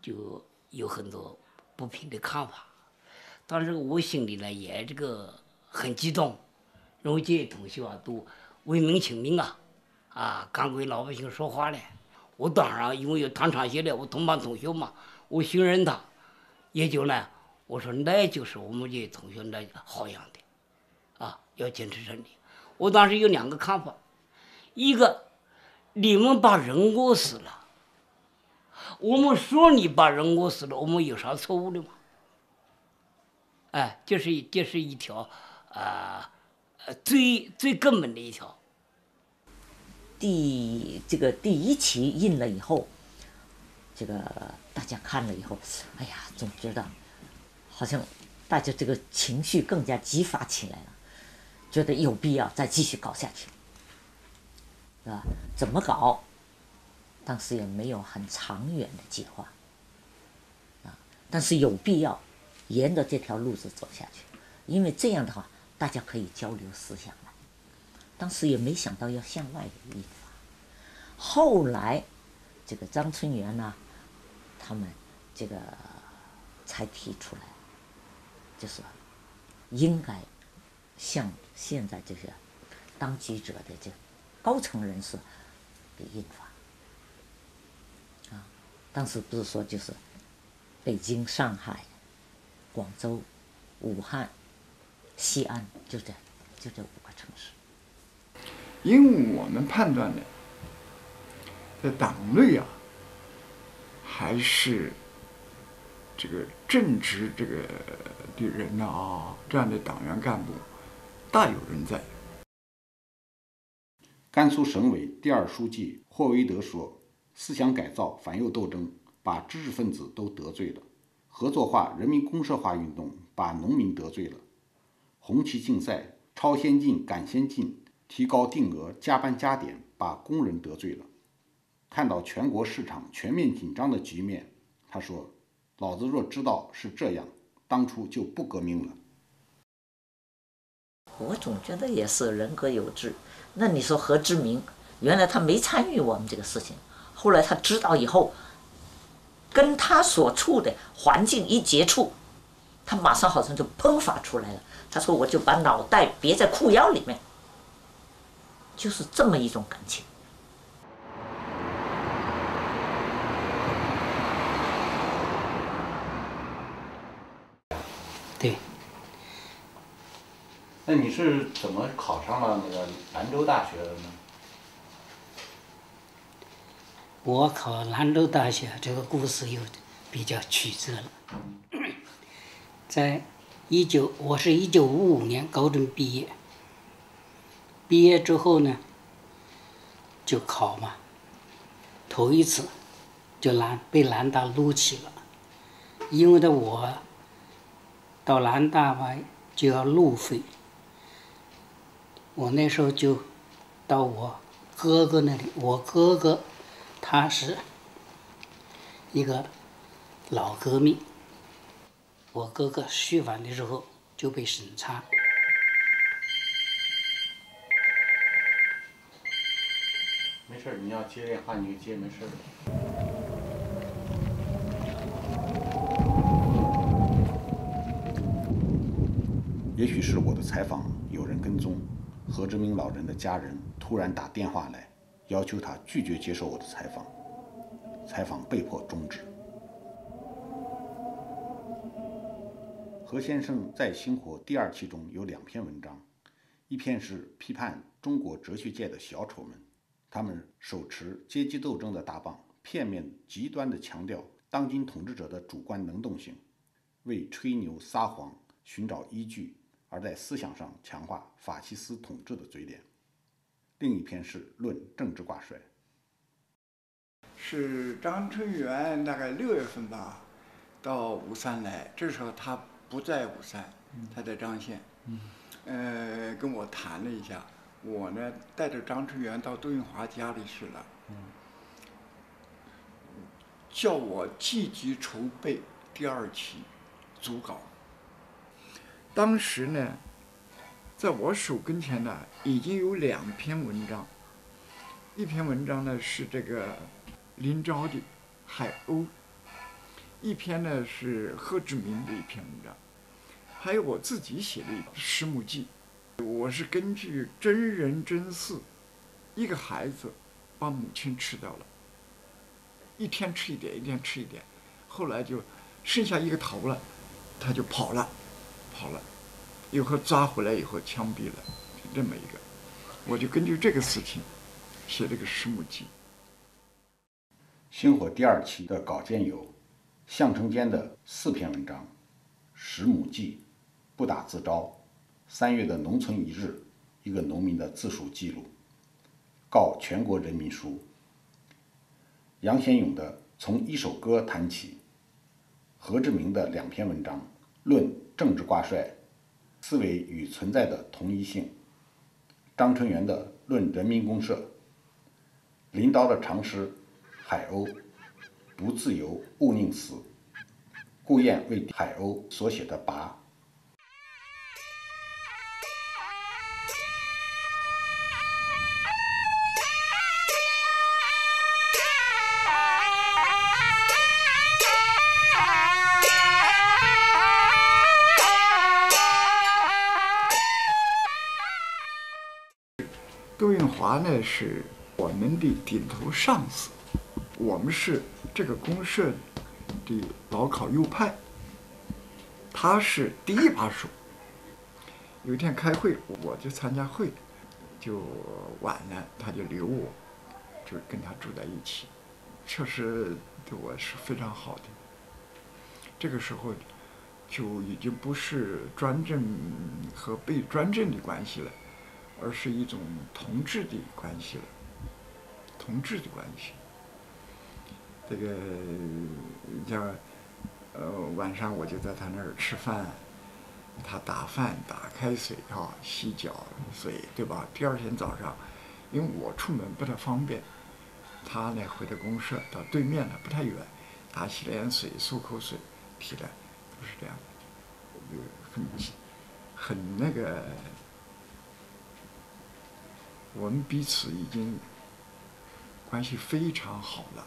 就有很多不平的看法。当时我心里呢也这个很激动，认为这些同学啊都为民请命啊，啊敢为老百姓说话嘞。我当然，因为有唐长协的，我同班同学嘛，我信任他，也就呢，我说那就是我们这些同学那好样的，啊，要坚持真理。我当时有两个看法，一个，你们把人饿死了，我们说你把人饿死了，我们有啥错误的吗？哎，这是这是一条，啊，呃，最最根本的一条。第这个第一期印了以后，这个大家看了以后，哎呀，总觉得好像大家这个情绪更加激发起来了，觉得有必要再继续搞下去，是吧？怎么搞？当时也没有很长远的计划，啊，但是有必要沿着这条路子走下去，因为这样的话，大家可以交流思想。当时也没想到要向外的印发，后来这个张春元呢，他们这个才提出来，就是应该向现在这些当局者的这高层人士给印发啊。当时不是说就是北京、上海、广州、武汉、西安，就这就这五个城市。因为我们判断呢，在党内啊，还是这个正直这个的人呢啊，这样的党员干部大有人在。甘肃省委第二书记霍维德说：“思想改造、反右斗争，把知识分子都得罪了；合作化、人民公社化运动，把农民得罪了；红旗竞赛、超先进、赶先进。”提高定额、加班加点，把工人得罪了。看到全国市场全面紧张的局面，他说：“老子若知道是这样，当初就不革命了。”我总觉得也是人各有志。那你说何志明，原来他没参与我们这个事情，后来他知道以后，跟他所处的环境一接触，他马上好像就喷发出来了。他说：“我就把脑袋别在裤腰里面。”就是这么一种感情。对。那你是怎么考上了那个兰州大学的呢？我考兰州大学这个故事又比较曲折了。在一九，我是一九五五年高中毕业。毕业之后呢，就考嘛，头一次就南被南大录取了，因为的我到南大吧就要路费，我那时候就到我哥哥那里，我哥哥他是一个老革命，我哥哥续完的时候就被审查。事你要接电话你就接，没事也许是我的采访有人跟踪，何志明老人的家人突然打电话来，要求他拒绝接受我的采访，采访被迫终止。何先生在《星火》第二期中有两篇文章，一篇是批判中国哲学界的小丑们。他们手持阶级斗争的大棒，片面极端地强调当今统治者的主观能动性，为吹牛撒谎寻找依据，而在思想上强化法西斯统治的嘴脸。另一篇是论政治挂帅，是张春元大概六月份吧，到武山来，这时候他不在武山，他在张县，呃，跟我谈了一下。我呢，带着张春元到杜运华家里去了，叫我积极筹备第二期组稿。当时呢，在我手跟前呢，已经有两篇文章，一篇文章呢是这个林昭的《海鸥》，一篇呢是贺志明的一篇文章，还有我自己写的《石母记》。我是根据真人真事，一个孩子把母亲吃掉了，一天吃一点，一天吃一点，后来就剩下一个头了，他就跑了，跑了，以后抓回来以后枪毙了，这么一个，我就根据这个事情写了个《石母记》。星火第二期的稿件有项承坚的四篇文章，《石母记》，不打自招。三月的农村一日，一个农民的自述记录，告全国人民书。杨先勇的从一首歌谈起，何志明的两篇文章，论政治挂帅，思维与存在的同一性。张春元的论人民公社，林刀的长诗，海鸥不自由，勿宁死。顾雁为海鸥所写的跋。他呢是我们的顶头上司，我们是这个公社的老考右派，他是第一把手。有一天开会，我就参加会，就晚了，他就留我，就跟他住在一起，确实对我是非常好的。这个时候就已经不是专政和被专政的关系了。而是一种同志的关系了，同志的关系。这个叫呃晚上我就在他那儿吃饭，他打饭打开水哈，洗脚水对吧？第二天早上，因为我出门不太方便，他呢回到公社到对面了不太远，打洗脸水漱口水提来，都是这样，很很那个。我们彼此已经关系非常好了。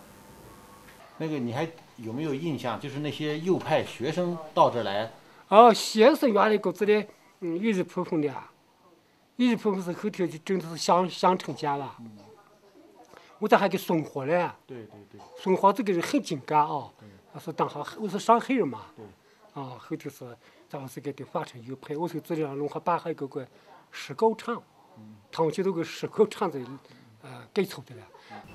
那个你还有没有印象？就是那些右派学生到这来。哦，先是原来各自的，嗯，一直普通的，一日普通是后头就真的是想想成家了。我这还给送货嘞。对对对。送货这个人很精干啊。我是当好，我是上海人嘛。对。啊，后头是咱们是给的换成右派，我是自己让龙华把还有个石膏厂。他们去都个石口厂子，呃，改造的了。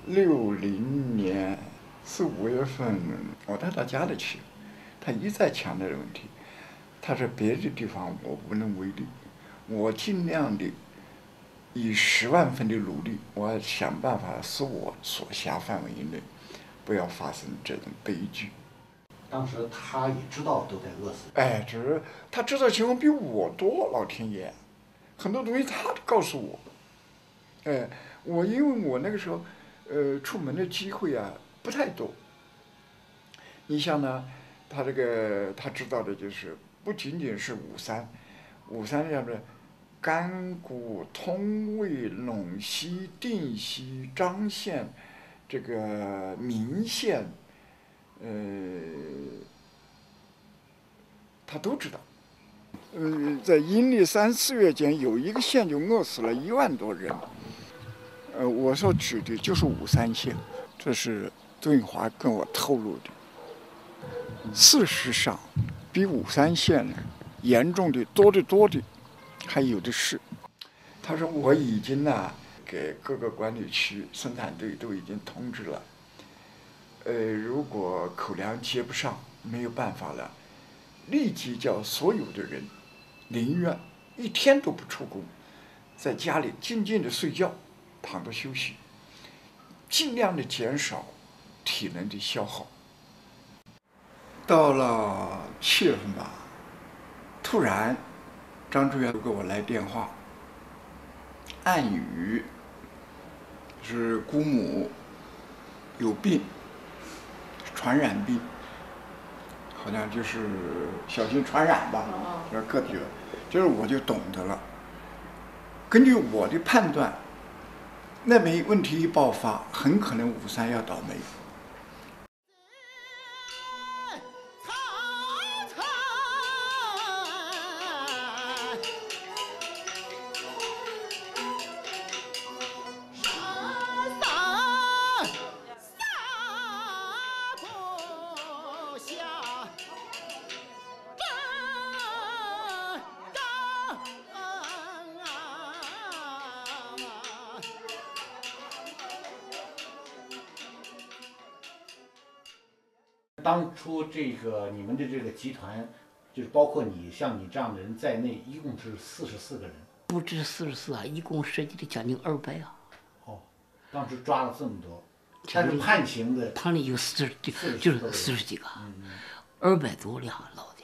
六零年四五月份，我到他家里去，他一再强调的问题。他说别的地方我无能为力，我尽量的以十万分的努力，我要想办法使我所辖范围内不要发生这种悲剧。当时他也知道都在饿死。哎，只是他知道情况比我多，老天爷。很多东西他告诉我，哎，我因为我那个时候，呃，出门的机会啊不太多。你像呢，他这个他知道的就是不仅仅是武山，武山叫做甘谷、通渭、陇西、定西、张县，这个岷县，呃，他都知道。嗯，在阴历三四月间，有一个县就饿死了一万多人。呃，我所指的就是武山县，这是周永华跟我透露的。事实上，比武山县呢严重的多得多的，还有的是。他说我已经呢给各个管理区生产队都已经通知了。呃，如果口粮接不上，没有办法了，立即叫所有的人。宁愿一天都不出工，在家里静静的睡觉，躺着休息，尽量的减少体能的消耗。到了七月份吧，突然张志远给我来电话，暗语是姑母有病，传染病。好像就是小心传染吧，要个体，就是我就懂得了。根据我的判断，那边问题一爆发，很可能武三要倒霉。初这个你们的这个集团，就是包括你像你这样的人在内，一共是四十四个人。不止四十四啊，一共涉及的将近二百啊。哦，当时抓了这么多，但是判刑的判了有四十几，就是四十几个，二百多俩老的，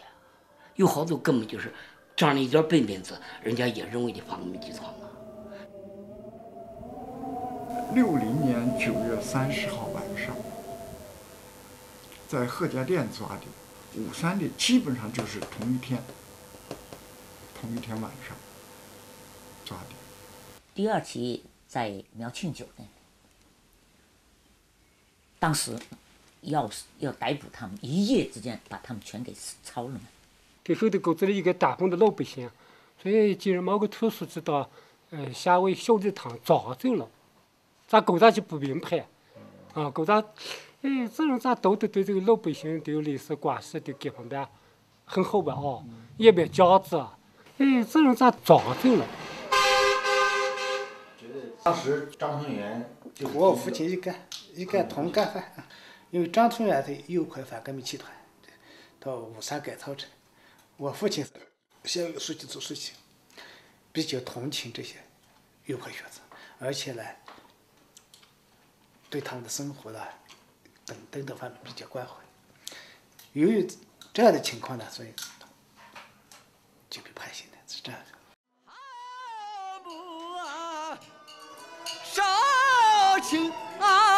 有好多根本就是长了一点本本子，人家也认为的反革命集团嘛。六零年九月三十号晚上。在贺家店抓的，武山的基本上就是同一天，同一天晚上抓的。第二起在苗庆酒店，当时要要逮捕他们，一夜之间把他们全给抄了嘛。给后头沟子里一个打工的老百姓，所以既然某个特殊知道，呃，下位小礼堂抓走了，咱狗杂就不明白，啊，狗杂，哎，这人咱都得对这个老百姓都有类似关系，都给方面很好吧？哦，也别架子，哎，这人咋早走了？当时张春元就我父亲一个一个同干饭，因为张春元是右派反革命集团到五三改造者，我父亲是县委书记做书记，比较同情这些右派学子，而且呢，对他们的生活呢等等等方面比较关怀。由于这样的情况呢，所以就被判刑了，是这样的。少情啊！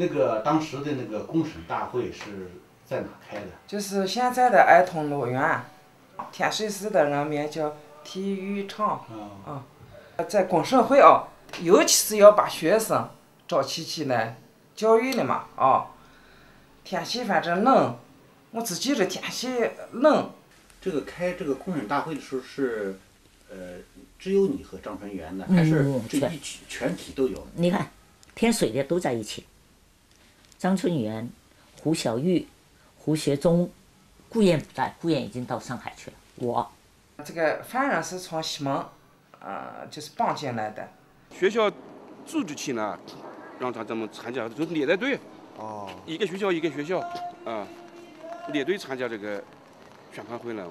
那个当时的那个公审大会是在哪开的？就是现在的儿童乐园，天水市的人民叫体育场啊，在公社会啊，尤其是要把学生招齐起来教育的嘛啊。天气反正冷，我只记着天气冷。这个开这个公审大会的时候是，呃，只有你和张春元的，还是这一起全体都有？你看，天水的都在一起。张春元、胡小玉、胡学忠、顾燕不在，顾燕已经到上海去了。我，这个犯人是从西门，呃，就是绑进来的。学校组织起呢，让他这么参加，就是列带队。哦。一个学校一个学校，啊，列队参加这个宣判会了。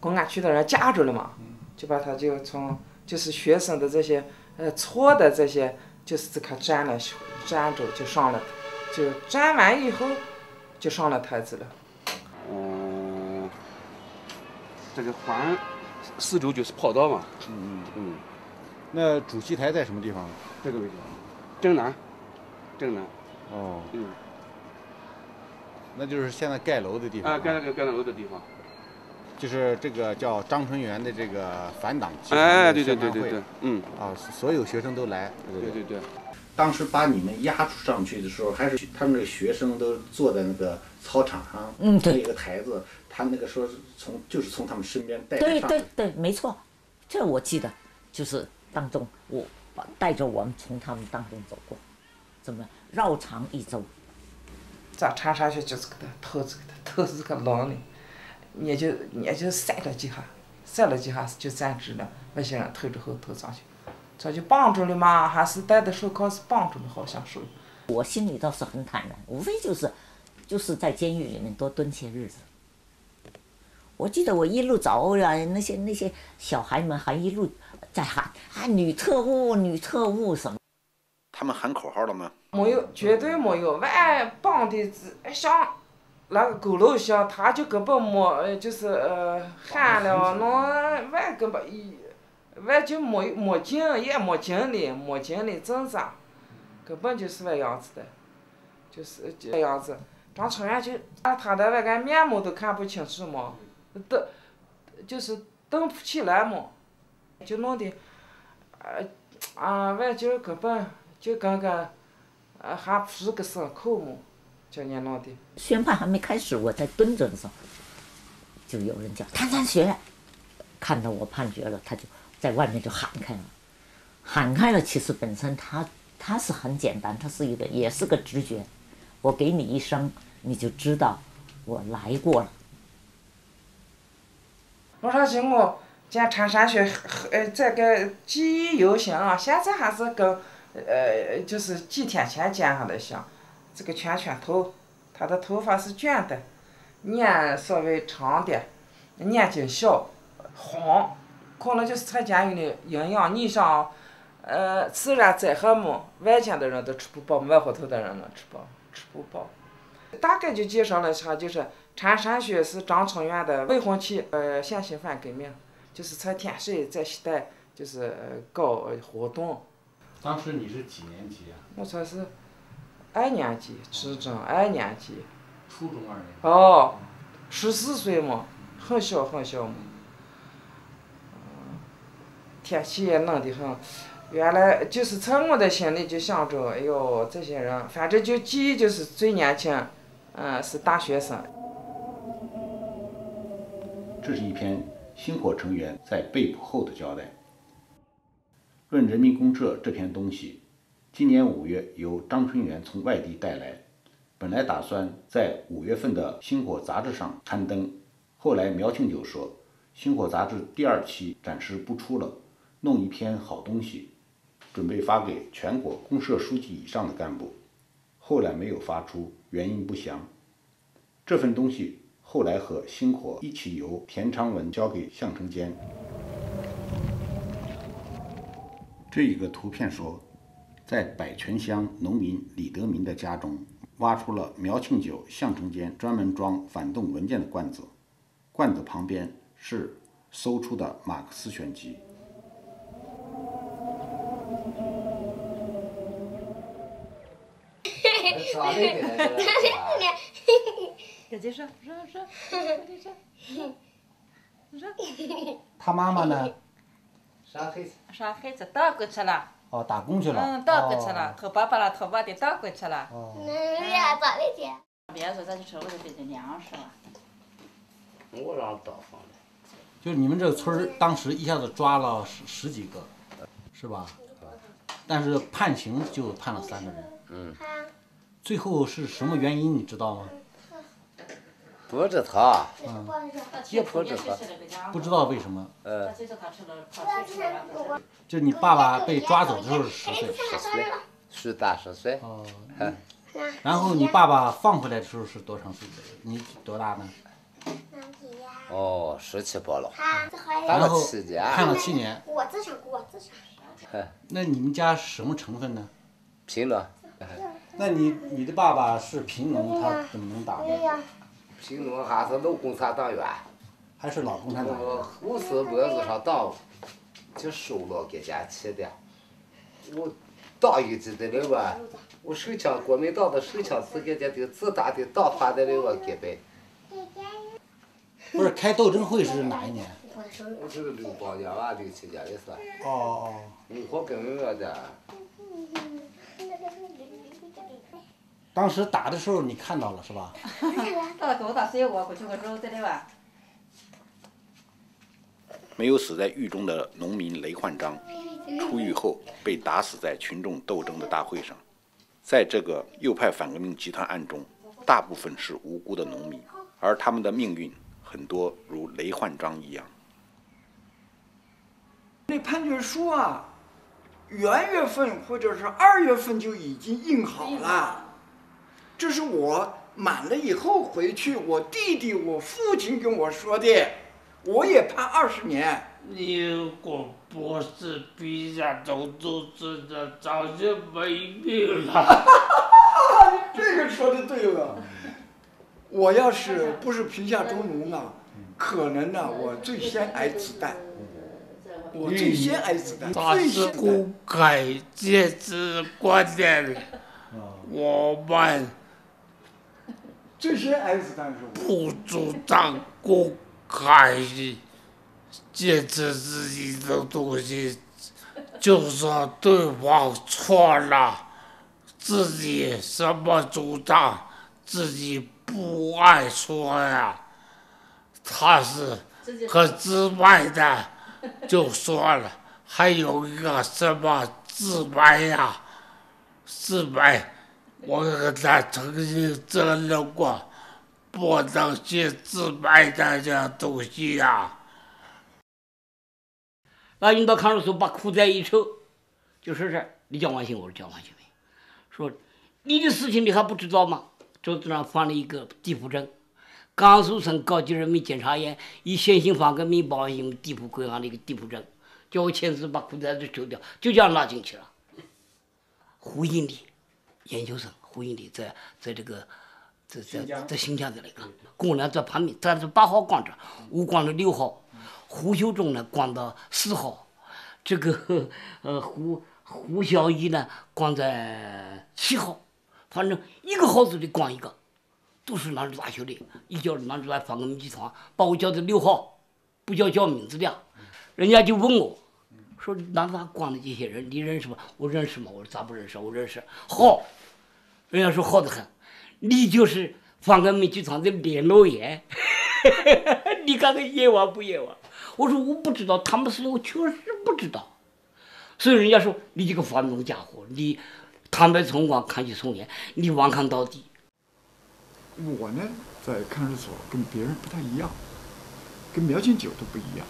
公安局的人夹住了嘛，就把他就从就是学生的这些呃错的这些，就是这个站了站住就上了。就站完以后，就上了台子了。嗯，这个环四周就是跑道嘛。嗯嗯嗯。那主席台在什么地方？这个位置，正南，正南。哦。嗯。那就是现在盖楼的地方。啊，盖那个盖楼的地方。就是这个叫张春元的这个反党集团的宣判会。嗯。啊，所有学生都来。对对对。当时把你们押上去的时候，还是他们那个学生都坐在那个操场上，嗯，对，一个台子，他那个时候从就是从他们身边带对对对，没错，这我记得，就是当中我带着我们从他们当中走过，怎么绕场一周？咱长沙学就是给他头子给他头是个狼的，也就也就闪了几下，闪了几下就站直了，那些人推着后头上去。这就绑住了嘛，还是戴的手铐是绑住的，好像是。我心里倒是很坦然，无非就是，就是在监狱里面多蹲些日子。我记得我一路走呀，那些那些小孩们还一路在喊啊“女特务，女特务”什么。他们喊口号了吗？没有，绝对没有。万绑的像那个佝偻像，他就根本没，就是呃喊了，那万根本一。完就没没劲，也没精力，没精力挣扎，根本就是那样子的，就是这样子。张春元就他的那个面目都看不清楚嘛，瞪，就是瞪不起来嘛，就弄得，呃，啊，完就根本就跟个，呃，还不是个牲口嘛，叫人弄的。宣判还没开始，我在蹲着的时候，就有人叫谭三学，看到我判决了，他就。在外面就喊开了，喊开了。其实本身他他是很简单，他是一个也是个直觉。我给你一声，你就知道我来过了。我说行我见长山学呃这个记忆犹新啊，现在还是跟呃就是几天前见上的像。这个圈圈头，他的头发是卷的，脸稍微长点，眼睛小，黄。可能就是他监狱的营养，你像，呃，自然灾害么，外县的人都吃不饱，外头的人能吃饱，吃不饱。大概就介绍了一下，就是长沙学是张春院的未婚妻，呃，现行反革命，就是在天水在西带，就是呃搞活动。当时你是几年级啊？我才是二年级，初中二年级。初中二年级。哦，十四岁嘛，很小很小嘛。天气也冷得很，原来就是从我的心里就想着，哎呦，这些人，反正就记忆就是最年轻，嗯，是大学生。这是一篇星火成员在被捕后的交代。论人民公社这篇东西，今年五月由张春元从外地带来，本来打算在五月份的《星火》杂志上刊登，后来苗庆九说，《星火》杂志第二期暂时不出了。弄一篇好东西，准备发给全国公社书记以上的干部，后来没有发出，原因不详。这份东西后来和星火一起由田昌文交给向成坚。这一个图片说，在百泉乡农民李德民的家中，挖出了苗庆九、向成坚专门装反动文件的罐子，罐子旁边是搜出的马克思选集。耍那个呢？赶紧说说说，说。他妈妈呢？上孩子。上孩子打过去了。哦，打工去了。嗯，打过去了，头爸爸了，头爸的打过去了。哦。那呀，咋的去？别说咱就说我就给这粮食了。我让打放的。就是你们这个村儿当时一下子抓了十十几个，是吧？但是判刑就判了三个人。嗯。最后是什么原因你知道吗？不知道。嗯。也不知道。不知道为什么。呃。就你爸爸被抓走的时候是十岁。十岁。十大十岁。哦。然后你爸爸放回来的时候是多长岁数？你多大呢？哦，十七八了。然后。判了七年。我自上，我自上。那你们家什么成分呢？贫农。那你你的爸爸是贫农，他怎么能打呢？贫农还是老共产党员。还是老共产党员。我五四脖子上党就收了给家去的。我当一级的人吧，我手枪国民党的手枪是给家的自打的党团的人我给呗。不是开斗争会是哪一年？我是六八年吧，六七年的事。哦哦。的。当时打的时候你看到了是吧？到多大岁我过去吧。没有死在狱中的农民雷焕章，出狱后被打死在群众斗争的大会上。在这个右派反革命集团案中，大部分是无辜的农民，而他们的命运很多如雷焕章一样。那判决书啊，元月份或者是二月份就已经印好了。这是我满了以后回去，我弟弟、我父亲跟我说的，我也判二十年。你果不是陛下都都知道，早就没命了。这个说的对了。我要是不是贫下中农啊，可能呢，我最先挨子弹。我最先挨子弹。他是公开坚持观点，我们。最先挨子弹是不主张公开的坚持自己的东西，就说对方错了，自己什么主张自己不爱说呀。他是很直白的就说了，还有一个什么自白呀，自白。我和他曾经争论过，不能去自白的这东西呀。那领导看守所把裤子一抽，就说是你讲完信，我说讲完信没？说你的事情你还不知道吗？桌子上放了一个地铺证，甘肃省高级人民检察院以现行反革命保安行为地铺规案的一个地铺证，叫我签字把裤子都抽掉，就这样拉进去了。胡英的。研究生胡英的在在这个在在在新疆这里个，共产在旁边，咱是八号关着，我关着六号，胡秀忠呢关到四号，这个呃胡胡小一呢关在七号，反正一个号子里光一个，都是南州大学的，一叫南州大方革命集团，把我叫的六号，不叫叫名字的，人家就问我。说南大光的这些人，你认识吗？我认识吗？我说咋不认识？我认识。好，人家说好得很，你就是方革命集团的联络员。你看看冤枉不冤枉？我说我不知道，他们说我确实不知道。所以人家说你这个反动家伙，你坦白从宽，看起从严，你顽抗到底。我呢，在看守所跟别人不太一样，跟苗金九都不一样。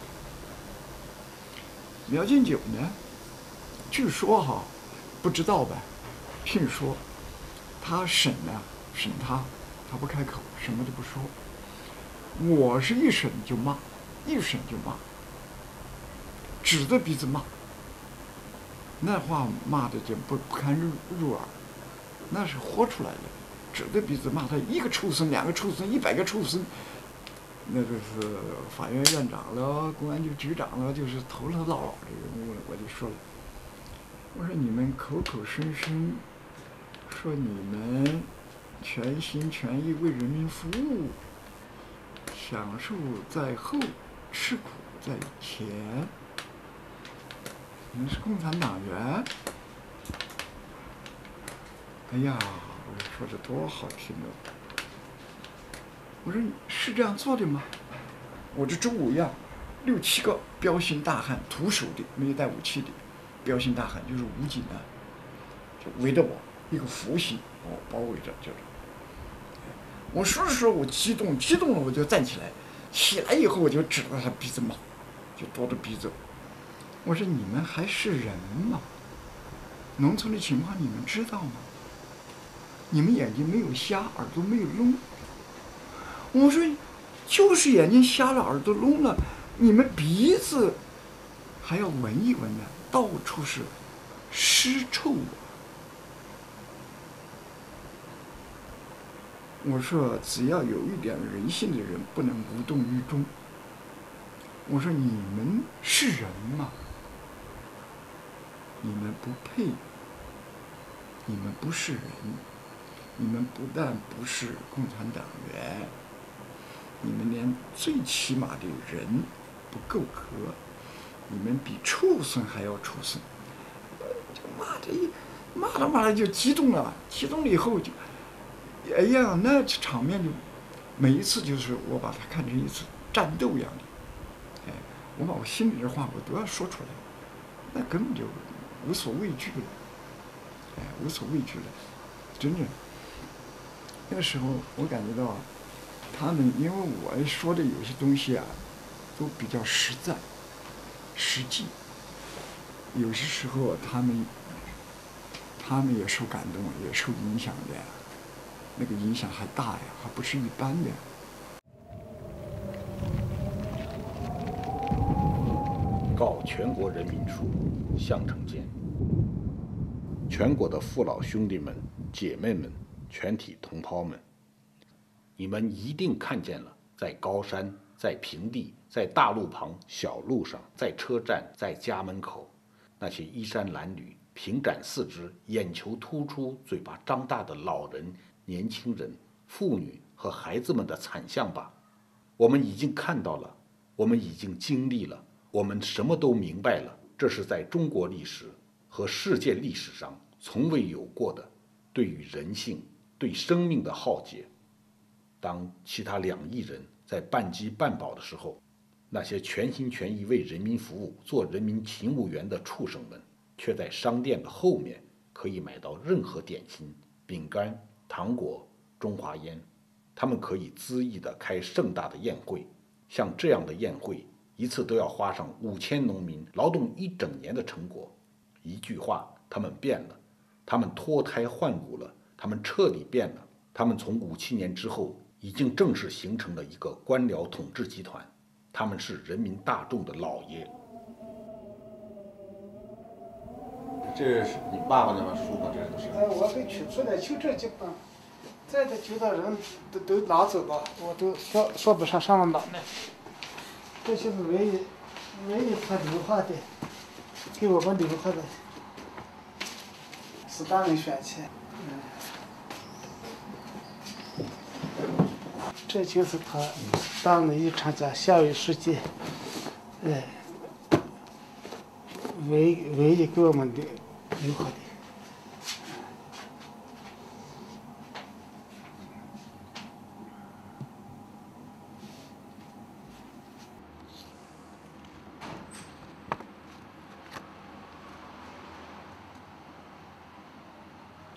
苗金九呢？据说哈，不知道呗。听说他审呢，审他，他不开口，什么都不说。我是一审就骂，一审就骂，指着鼻子骂。那话骂的就不不堪入耳，那是豁出来的，指着鼻子骂他一个畜生，两个畜生，一百个畜生。那就是法院院长了，公安局局长了，就是头头老老的人物了。我就说了，我说你们口口声声说你们全心全意为人民服务，享受在后，吃苦在前，你们是共产党员。哎呀，我说的多好听啊！我说是这样做的吗？我这周五呀，六七个彪形大汉，徒手的，没有带武器的，彪形大汉就是武警啊，就围着我一个弧形，把我包围着，就是。我说着说着，我激动，激动了，我就站起来，起来以后我就指着他鼻子骂，就夺着鼻子。我说你们还是人吗？农村的情况你们知道吗？你们眼睛没有瞎，耳朵没有聋。我说，就是眼睛瞎了，耳朵聋了，你们鼻子还要闻一闻呢，到处是尸臭。我说，只要有一点人性的人，不能无动于衷。我说，你们是人吗？你们不配，你们不是人，你们不但不是共产党员。你们连最起码的人不够格，你们比畜生还要畜生！就骂的，骂着骂着就激动了，激动了以后就，哎呀，那场面就，每一次就是我把它看成一次战斗一样的，哎，我把我心里的话我都要说出来，那根本就无所畏惧了，哎，无所畏惧了，真的，那个时候我感觉到。他们因为我说的有些东西啊，都比较实在、实际。有些时候他们，他们也受感动，也受影响的，那个影响还大呀，还不是一般的。告全国人民书，项承坚。全国的父老兄弟们、姐妹们、全体同胞们。你们一定看见了，在高山，在平地，在大路旁、小路上，在车站，在家门口，那些衣衫褴褛、平展四肢、眼球突出、嘴巴张大的老人、年轻人、妇女和孩子们的惨相吧。我们已经看到了，我们已经经历了，我们什么都明白了。这是在中国历史和世界历史上从未有过的，对于人性、对生命的浩劫。当其他两亿人在半饥半饱的时候，那些全心全意为人民服务、做人民勤务员的畜生们，却在商店的后面可以买到任何点心、饼干、糖果、中华烟。他们可以恣意地开盛大的宴会，像这样的宴会，一次都要花上五千农民劳动一整年的成果。一句话，他们变了，他们脱胎换骨了，他们彻底变了。他们从五七年之后。已经正式形成了一个官僚统治集团，他们是人民大众的老爷。这是你爸爸那本书吗？这都是。哎，我给取出来，就这几本。这的就的人都都拿走了，我都说说不上上了哪呢。这些是唯一唯一他留下的，给我们留下的，是大人选去。嗯，这就是他当了一场家校园书记，哎，唯唯一给我们的留下的。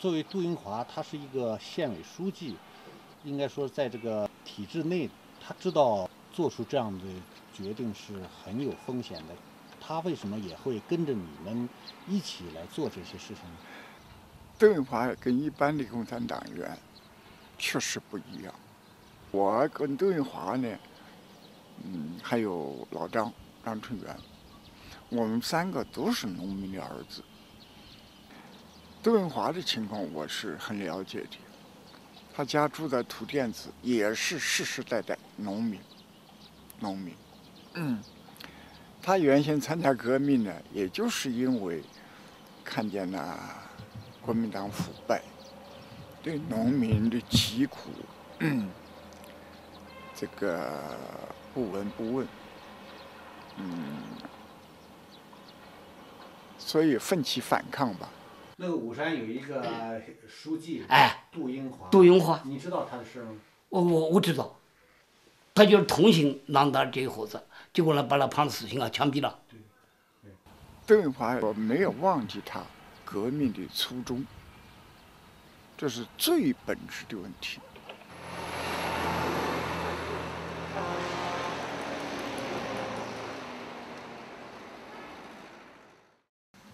作为杜英华，他是一个县委书记，应该说在这个体制内，他知道做出这样的决定是很有风险的。他为什么也会跟着你们一起来做这些事情呢？邓华跟一般的共产党员确实不一样。我跟杜英华呢，嗯，还有老张张春元，我们三个都是农民的儿子。邓文华的情况我是很了解的，他家住在土店子，也是世世代代农民，农民。嗯，他原先参加革命呢，也就是因为看见了国民党腐败，对农民的疾苦，嗯，这个不闻不问，嗯，所以奋起反抗吧。那个武山有一个书记，哎，杜英华。杜英华，你知道他的事吗？我我我知道，他就是同情郎达这一伙子，结果呢把他判了死刑啊，枪毙了。邓文华，我没有忘记他革命的初衷，这是最本质的问题。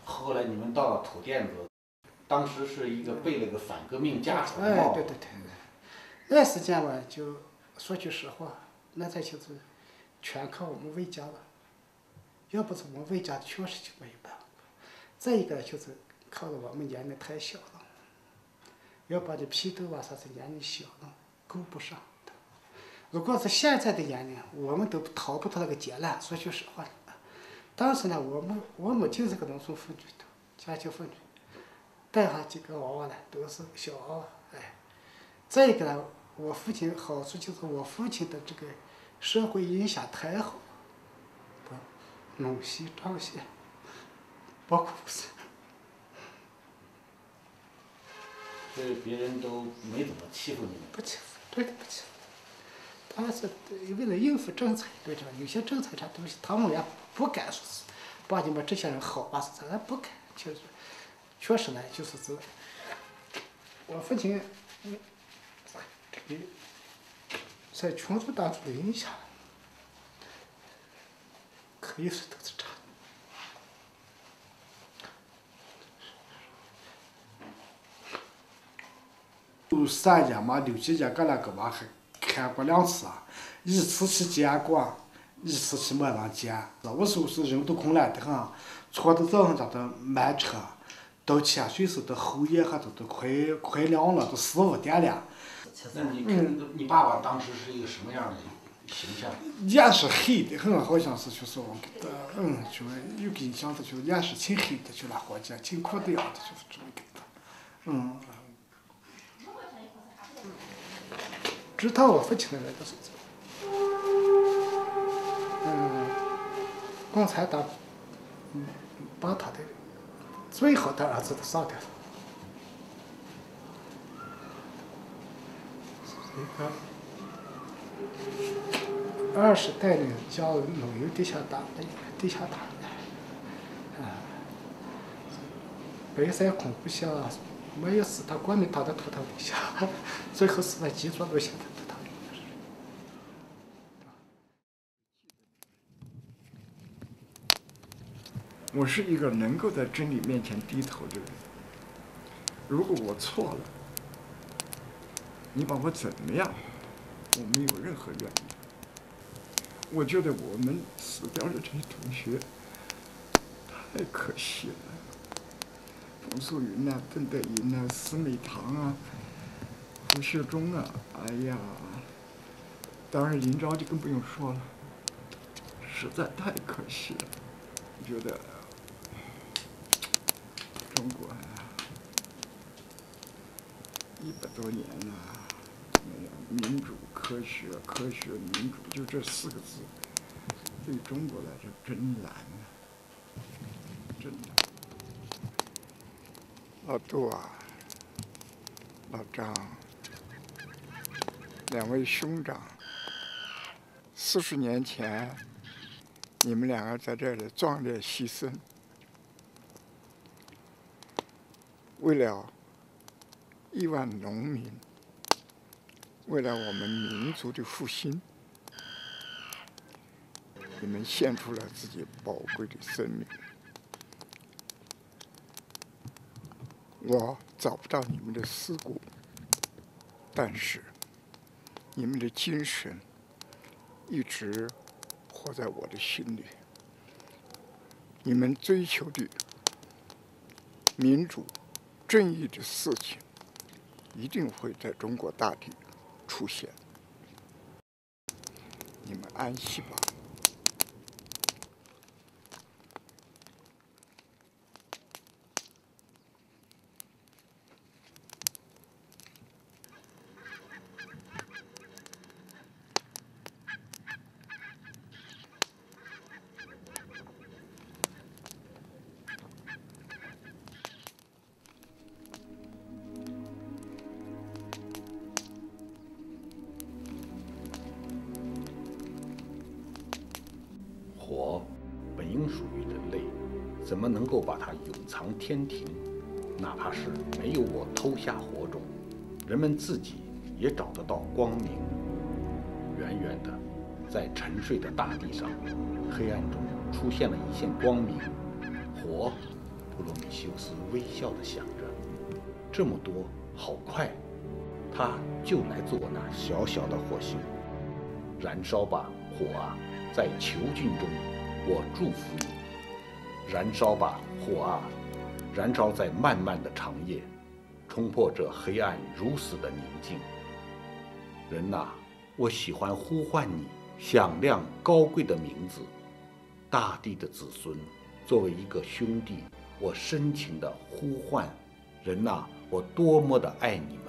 后来你们到了土店子，当时是一个背了个反革命家丑哎，帽。对对对，那时间吧，就说句实话，那才就是全靠我们魏家了。要不是我们魏家，确实就没有办法。再一个就是靠着我们年龄太小了，要把这批斗啊啥子年龄小了，够不上的。如果是现在的年龄，我们都逃不脱那个劫难。说句实话，当时呢，我们我母亲是个农村妇女的，家庭妇女，带上几个娃娃呢，都是小娃娃，哎。再一个呢，我父亲好处就是我父亲的这个社会影响太好，不，陇西、张西，包括不是，所以别人都没怎么欺负你们。不欺负，真的不欺负。他是为了应付政策，对吧？有些政策啥东西，他们也不敢说是把你们这些人好啊是啥，不敢，就是确实呢，就是这，我父亲，嗯，这个在群众当中的影响，可以说都是差的。有三年嘛，六七年，搁那个娃还看过两次，一次去见过，一次去磨完监。我说是人都困难的很，坐到早上家的慢车，到七岁时的后夜还都都快快亮了，都四五点了。那你跟你爸爸当时是一个什么样的形象？也是黑的很，好像是就是我给他，嗯，就有印象的，就是也是挺黑的，就那伙计，挺苦的样子，就是这么给他，嗯。知道我父亲的那个是这嗯，共产党，嗯，把他的最好的儿子都杀掉了。二十代人叫农友地下党地下党，啊，白山恐怖下没有死到国民党的土头底下，最后死在集中路线土头里。我是一个能够在真理面前低头的人。如果我错了，你把我怎么样，我没有任何怨言。我觉得我们死掉的这些同学太可惜了，冯素云呐、邓德银呐、司美堂啊、胡锡钟啊，哎呀，当然林昭就更不用说了，实在太可惜了。我觉得中国呀，一百多年了，没有民主、科学、科学、民主，就这四个字，对中国来说真难啊，真难。老杜啊，老张，两位兄长，四十年前，你们两个在这里壮烈牺牲，为了亿万农民，为了我们民族的复兴，你们献出了自己宝贵的生命。我找不到你们的尸骨，但是你们的精神一直活在我的心里。你们追求的民主、正义的事情，一定会在中国大地出现。你们安息吧。么能够把它永藏天庭？哪怕是没有我偷下火种，人们自己也找得到光明。远远的，在沉睡的大地上，黑暗中出现了一线光明。火，普罗米修斯微笑地想着：这么多，好快！它就来自我那小小的火星。燃烧吧，火啊！在囚禁中，我祝福你。燃烧吧，火啊！燃烧在漫漫的长夜，冲破这黑暗如死的宁静。人呐，我喜欢呼唤你响亮高贵的名字。大地的子孙，作为一个兄弟，我深情的呼唤。人呐，我多么的爱你们。